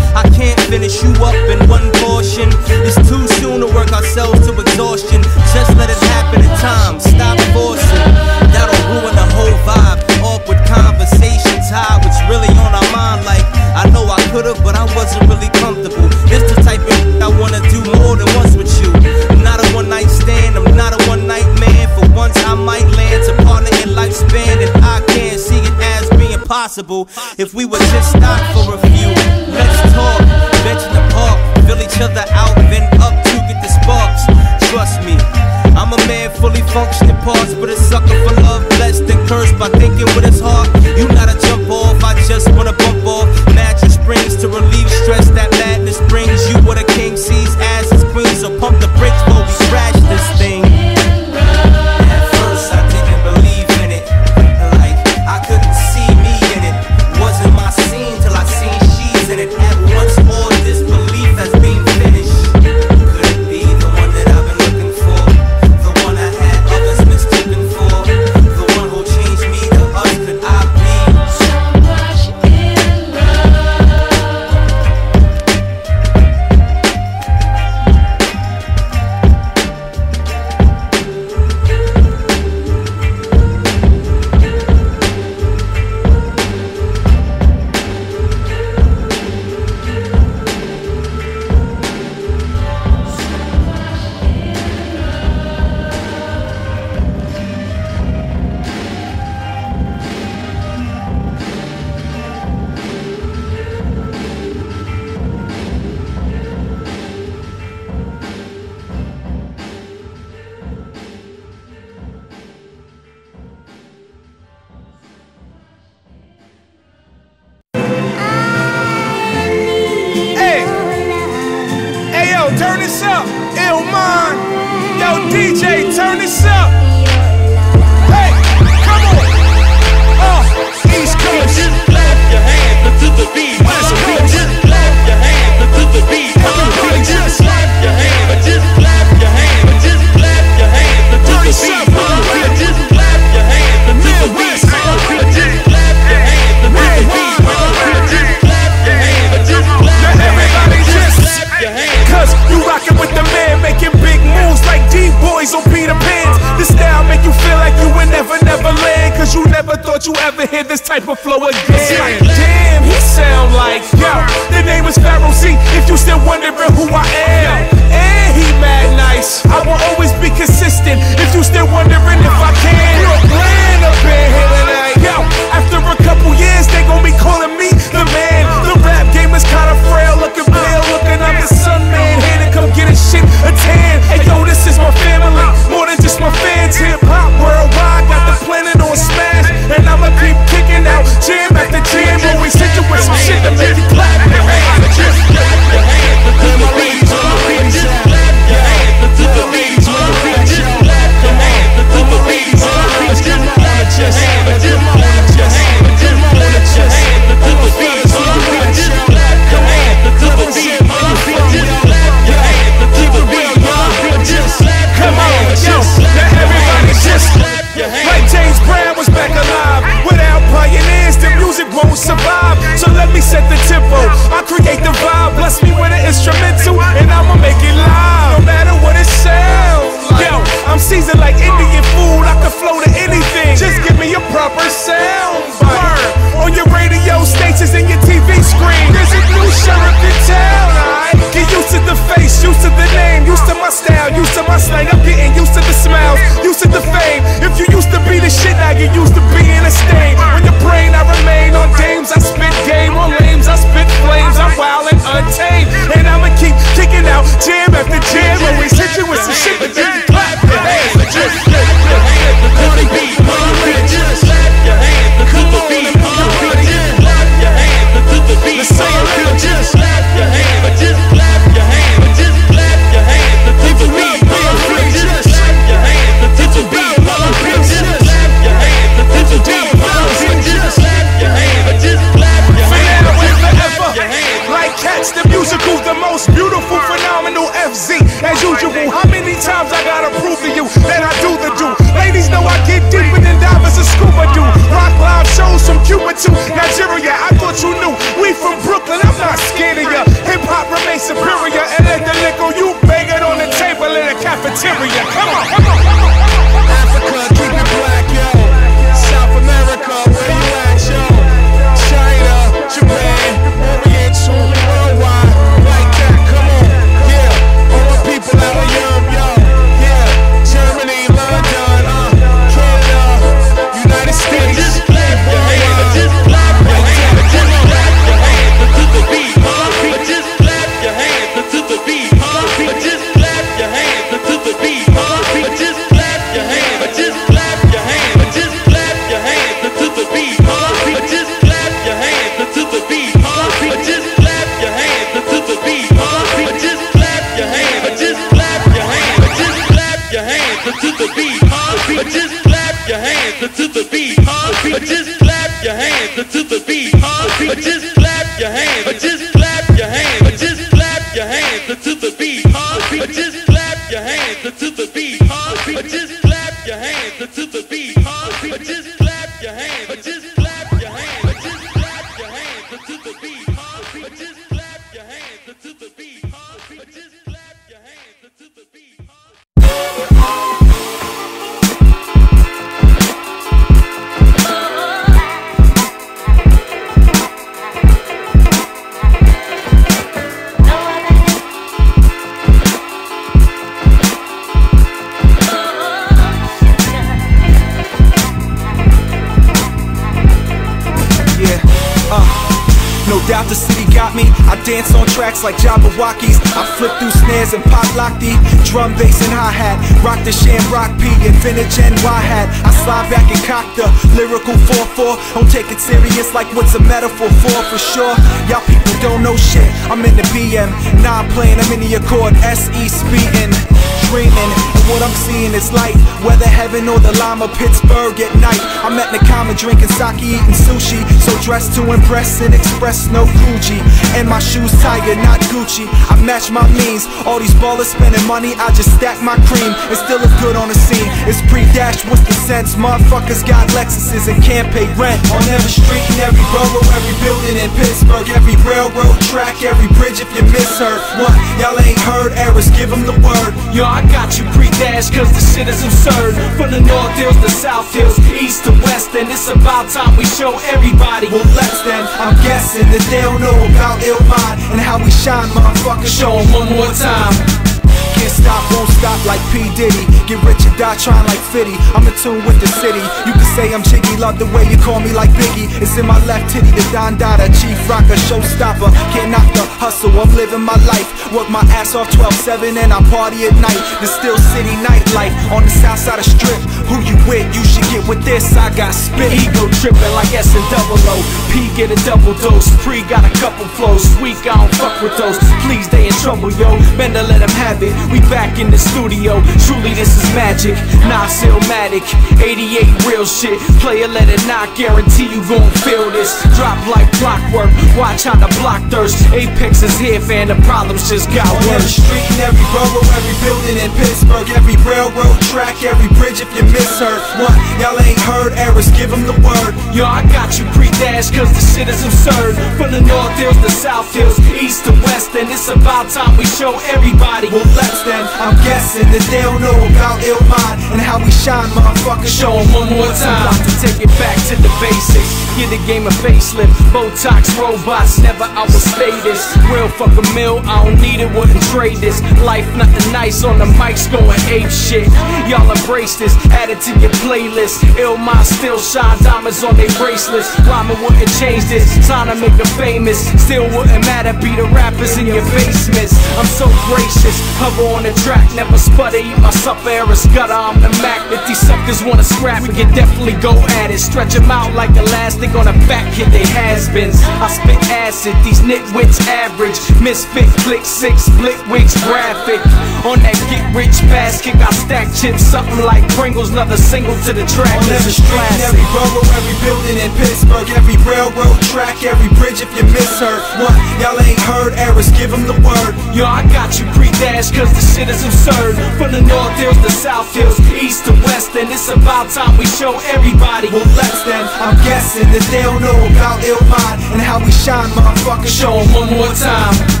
me. I dance on tracks like Jabberwockies. I flip through snares and pop lock the drum, bass, and hi hat. Rock the Shamrock P and vintage NY hat. I slide back and cock the lyrical 4-4. Don't take it serious like what's a metaphor for, for sure. Y'all people don't know shit. I'm in the BM, nah, I'm playing, I'm in the Accord SE speeding. Dreaming, and what I'm seeing is light. Whether heaven or the Lima, Pittsburgh at night. I'm at Nakama drinking sake, eating sushi. So dressed to impress and express no Gucci. And my shoes Tiger, not Gucci. I match my means. All these ballers spending money, I just stack my cream. And still look good on the scene. It's pre-dash, what's the sense? Motherfuckers got Lexuses and can't pay rent. On every street and every borough, every building in Pittsburgh, every railroad track, every bridge if you miss her. What? Y'all ain't heard errors, give them the word. Yo, I got you pre-dash cause the shit is absurd From the North Hills to South Hills, East to West And it's about time we show everybody Well, let's then. I'm guessing that they don't know about Illmind and how we shine, motherfucker. Show 'em one more time. Can't stop, won't stop like P. Diddy. Get rich or die trying like 50. I'm in tune with the city. You can say I'm jiggy, love the way you call me like Biggie. It's in my left titty, the Don Dada, Chief Rocker, Showstopper. Can't knock the hustle, I'm living my life. Work my ass off 12-7 and I party at night. The Steel City nightlife on the south side of Strip. Who you with? You should get with this. I got spit. Ego tripping like S and double O. P get a double dose. Pre got a couple flows. Sweet, I don't fuck with those. Please, they in trouble, yo. Bender, let them have it. We back in the studio. Truly, this is magic. Nah, Illmatic. 88 real shit. Player, let it not guarantee you gon' feel this. Drop like clockwork. Watch how the block thirst. Apex is here, fan. The problems just got On every street every borough, every building in Pittsburgh, every railroad track, every bridge if misheard. What? Y'all ain't heard errors, give them the word. Yo, I got you pre-dash cause the shit is absurd From the North Hills to South Hills, East to West And it's about time we show everybody Well, let's then. I'm guessing that they don't know about Illmind and how we shine, motherfucker. Show 'em one more time. I'm About to take it back to the basics. Give the game a facelift. Botox robots, never outstay this. Real fucking mill, I don't need it, wouldn't trade this. Life nothing nice on the mics going ape shit. Y'all embrace this, add it to your playlist. Illmind still shine diamonds on their bracelets. Rhyming wouldn't change this. Time to make them famous. Still wouldn't matter, be the rappers in your basements. I'm so gracious, hover on the track, never sputter. Eat my supper, air is gutter. I'm the Mac. If these suckers wanna scrap, we can definitely go at it. Stretch them out like the elastic on a back hit they has-beens. I spit acid, these nitwits average. Misfit, click six, split wigs graphic. On that get rich fast kick, I stack chips, something like Pringles, another single to the track. On This every is street every borough, every building in Pittsburgh, every railroad track, every bridge if you misheard. What? Y'all ain't heard errors, give them the word. Yo, I got you pre-dash cause the shit is absurd From the North Hills to South Hills, East to West And it's about time we show everybody Well, let's then. I'm guessing that they don't know about Illmind and how we shine, motherfucker. Show one more time.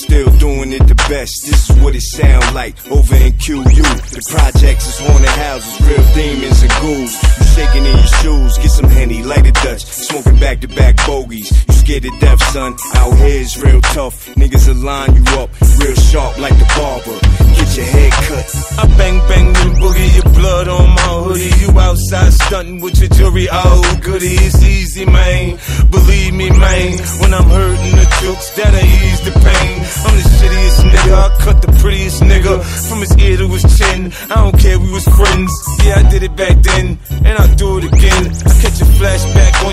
Still doing it the best. This is what it sound like over in QU. The projects is haunted houses, real demons and ghouls. You shaking in your shoes, get some henny, light a Dutch, smoking back to back bogeys. You scared to death, son. Out here is real tough. Niggas will line you up, real sharp like the barber. Get your head cut. I bang bang and boogie your blood on my hoodie. You outside stunting with your jewelry, oh goody, it's easy, man. Believe me, man. When I'm hurting the jokes, that I ease the pain. I'm the shittiest nigga. I cut the prettiest nigga from his ear to his chin. I don't care, we was friends. Yeah, I did it back then, and I'll do it again. I catch a flashback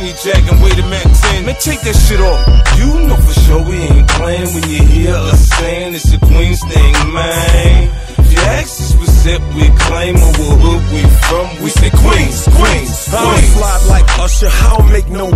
on your jack and wait a Mac 10. Man, take that shit off. You know for sure we ain't playing when you hear us saying it's a Queens thing, man. If you ask us what's up, we claim or what hood we from. We say Queens, Queens, I don't Queens. slide like Usher, I don't make no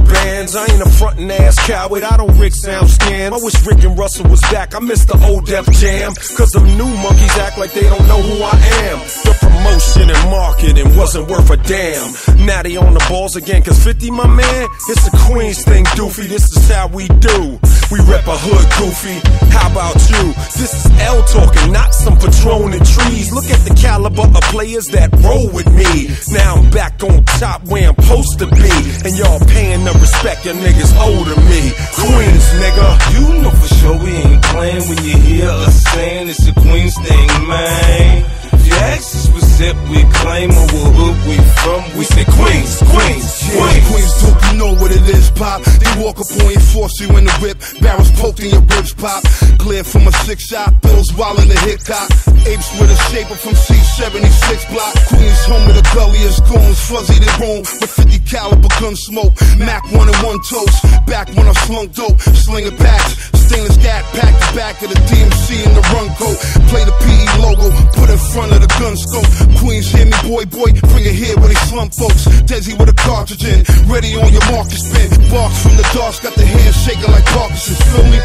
I ain't a frontin' ass coward, I don't Rick sound scam. I wish Rick and Russell was back, I miss the old Def Jam. Cause them new monkeys act like they don't know who I am. The promotion and marketing wasn't worth a damn. Now they on the balls again, cause 50, my man, it's a Queens thing, doofy. This is how we do. We rep a hood, goofy. How about you? This is L talking, not some Patron and trees. Look at the caliber of players that roll with me. Now I'm back on top where I'm supposed to be. And y'all paying the respect your niggas older me. Queens, nigga. You know for sure we ain't playing when you hear us saying it's a Queens thing, man. If you ask us we claim or what hood we from. We say Queens, Queens, Queens. Queens dope, you know what it is, pop. They walk up on you, force you in the whip. Barrels poked in your ribs, pop. Glare from a six shot, bills while in the hip cock. Apes with a shaper from C76 block. Queens home of the gulliest goons, fuzzy they roam with 50 caliber gun smoke. Mac one and one toast, back when I slung dope, slinging packs. Stainless gat pack the back of the DMC in the run coat. Play the PE logo, put in front of the gun scope. Queens hear me, boy, boy, bring it here where they slum folks. Desi with a cartridge in, ready on your market spin. Barks from the dark, got the hands shaking like Parkinson's, feel me?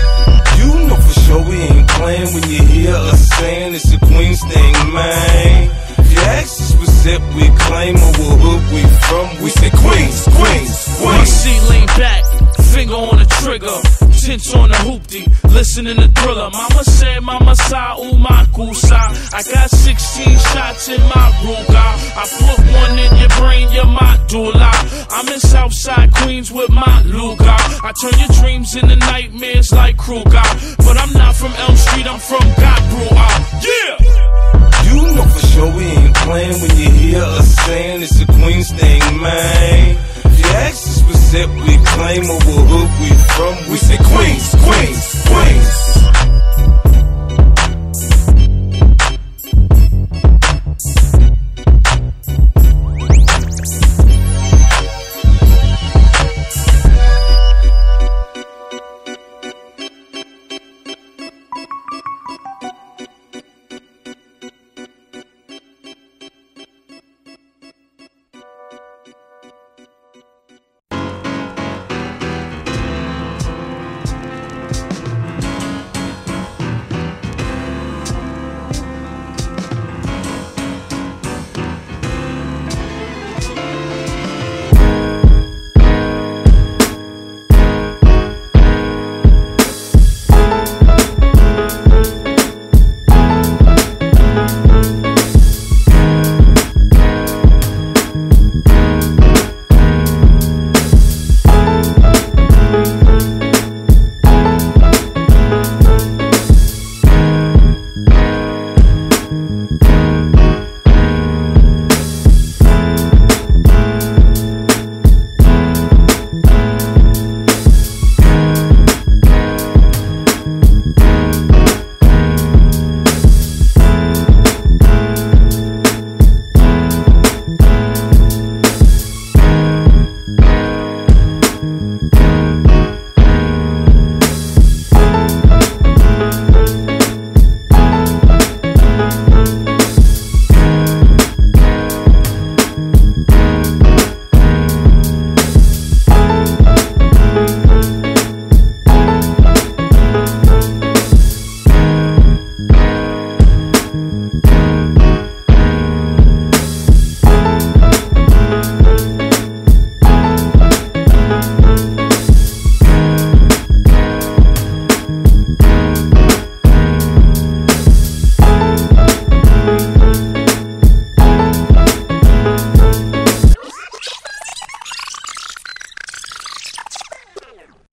You know for sure we ain't playing when you hear us saying it's a Queens thing, man. If you ask us what's up, we claim or what hood we from. We say Queens, Queens, My Queens. seat lean back, finger on the trigger, Tense on the hoopty, listening to thriller. Mama said, Mama say, ooh, my kusa. I got 16 shots in my Ruger. I put one in your brain, you're my doula. I'm in Southside Queens with my Luger. I turn your dreams into nightmares like Krueger. But I'm not from Elm Street, I'm from God Yeah! You know for sure we ain't playing when you hear us saying it's a Queens thing, man. The access we claim or what hood we from. We say Queens, Queens, Queens.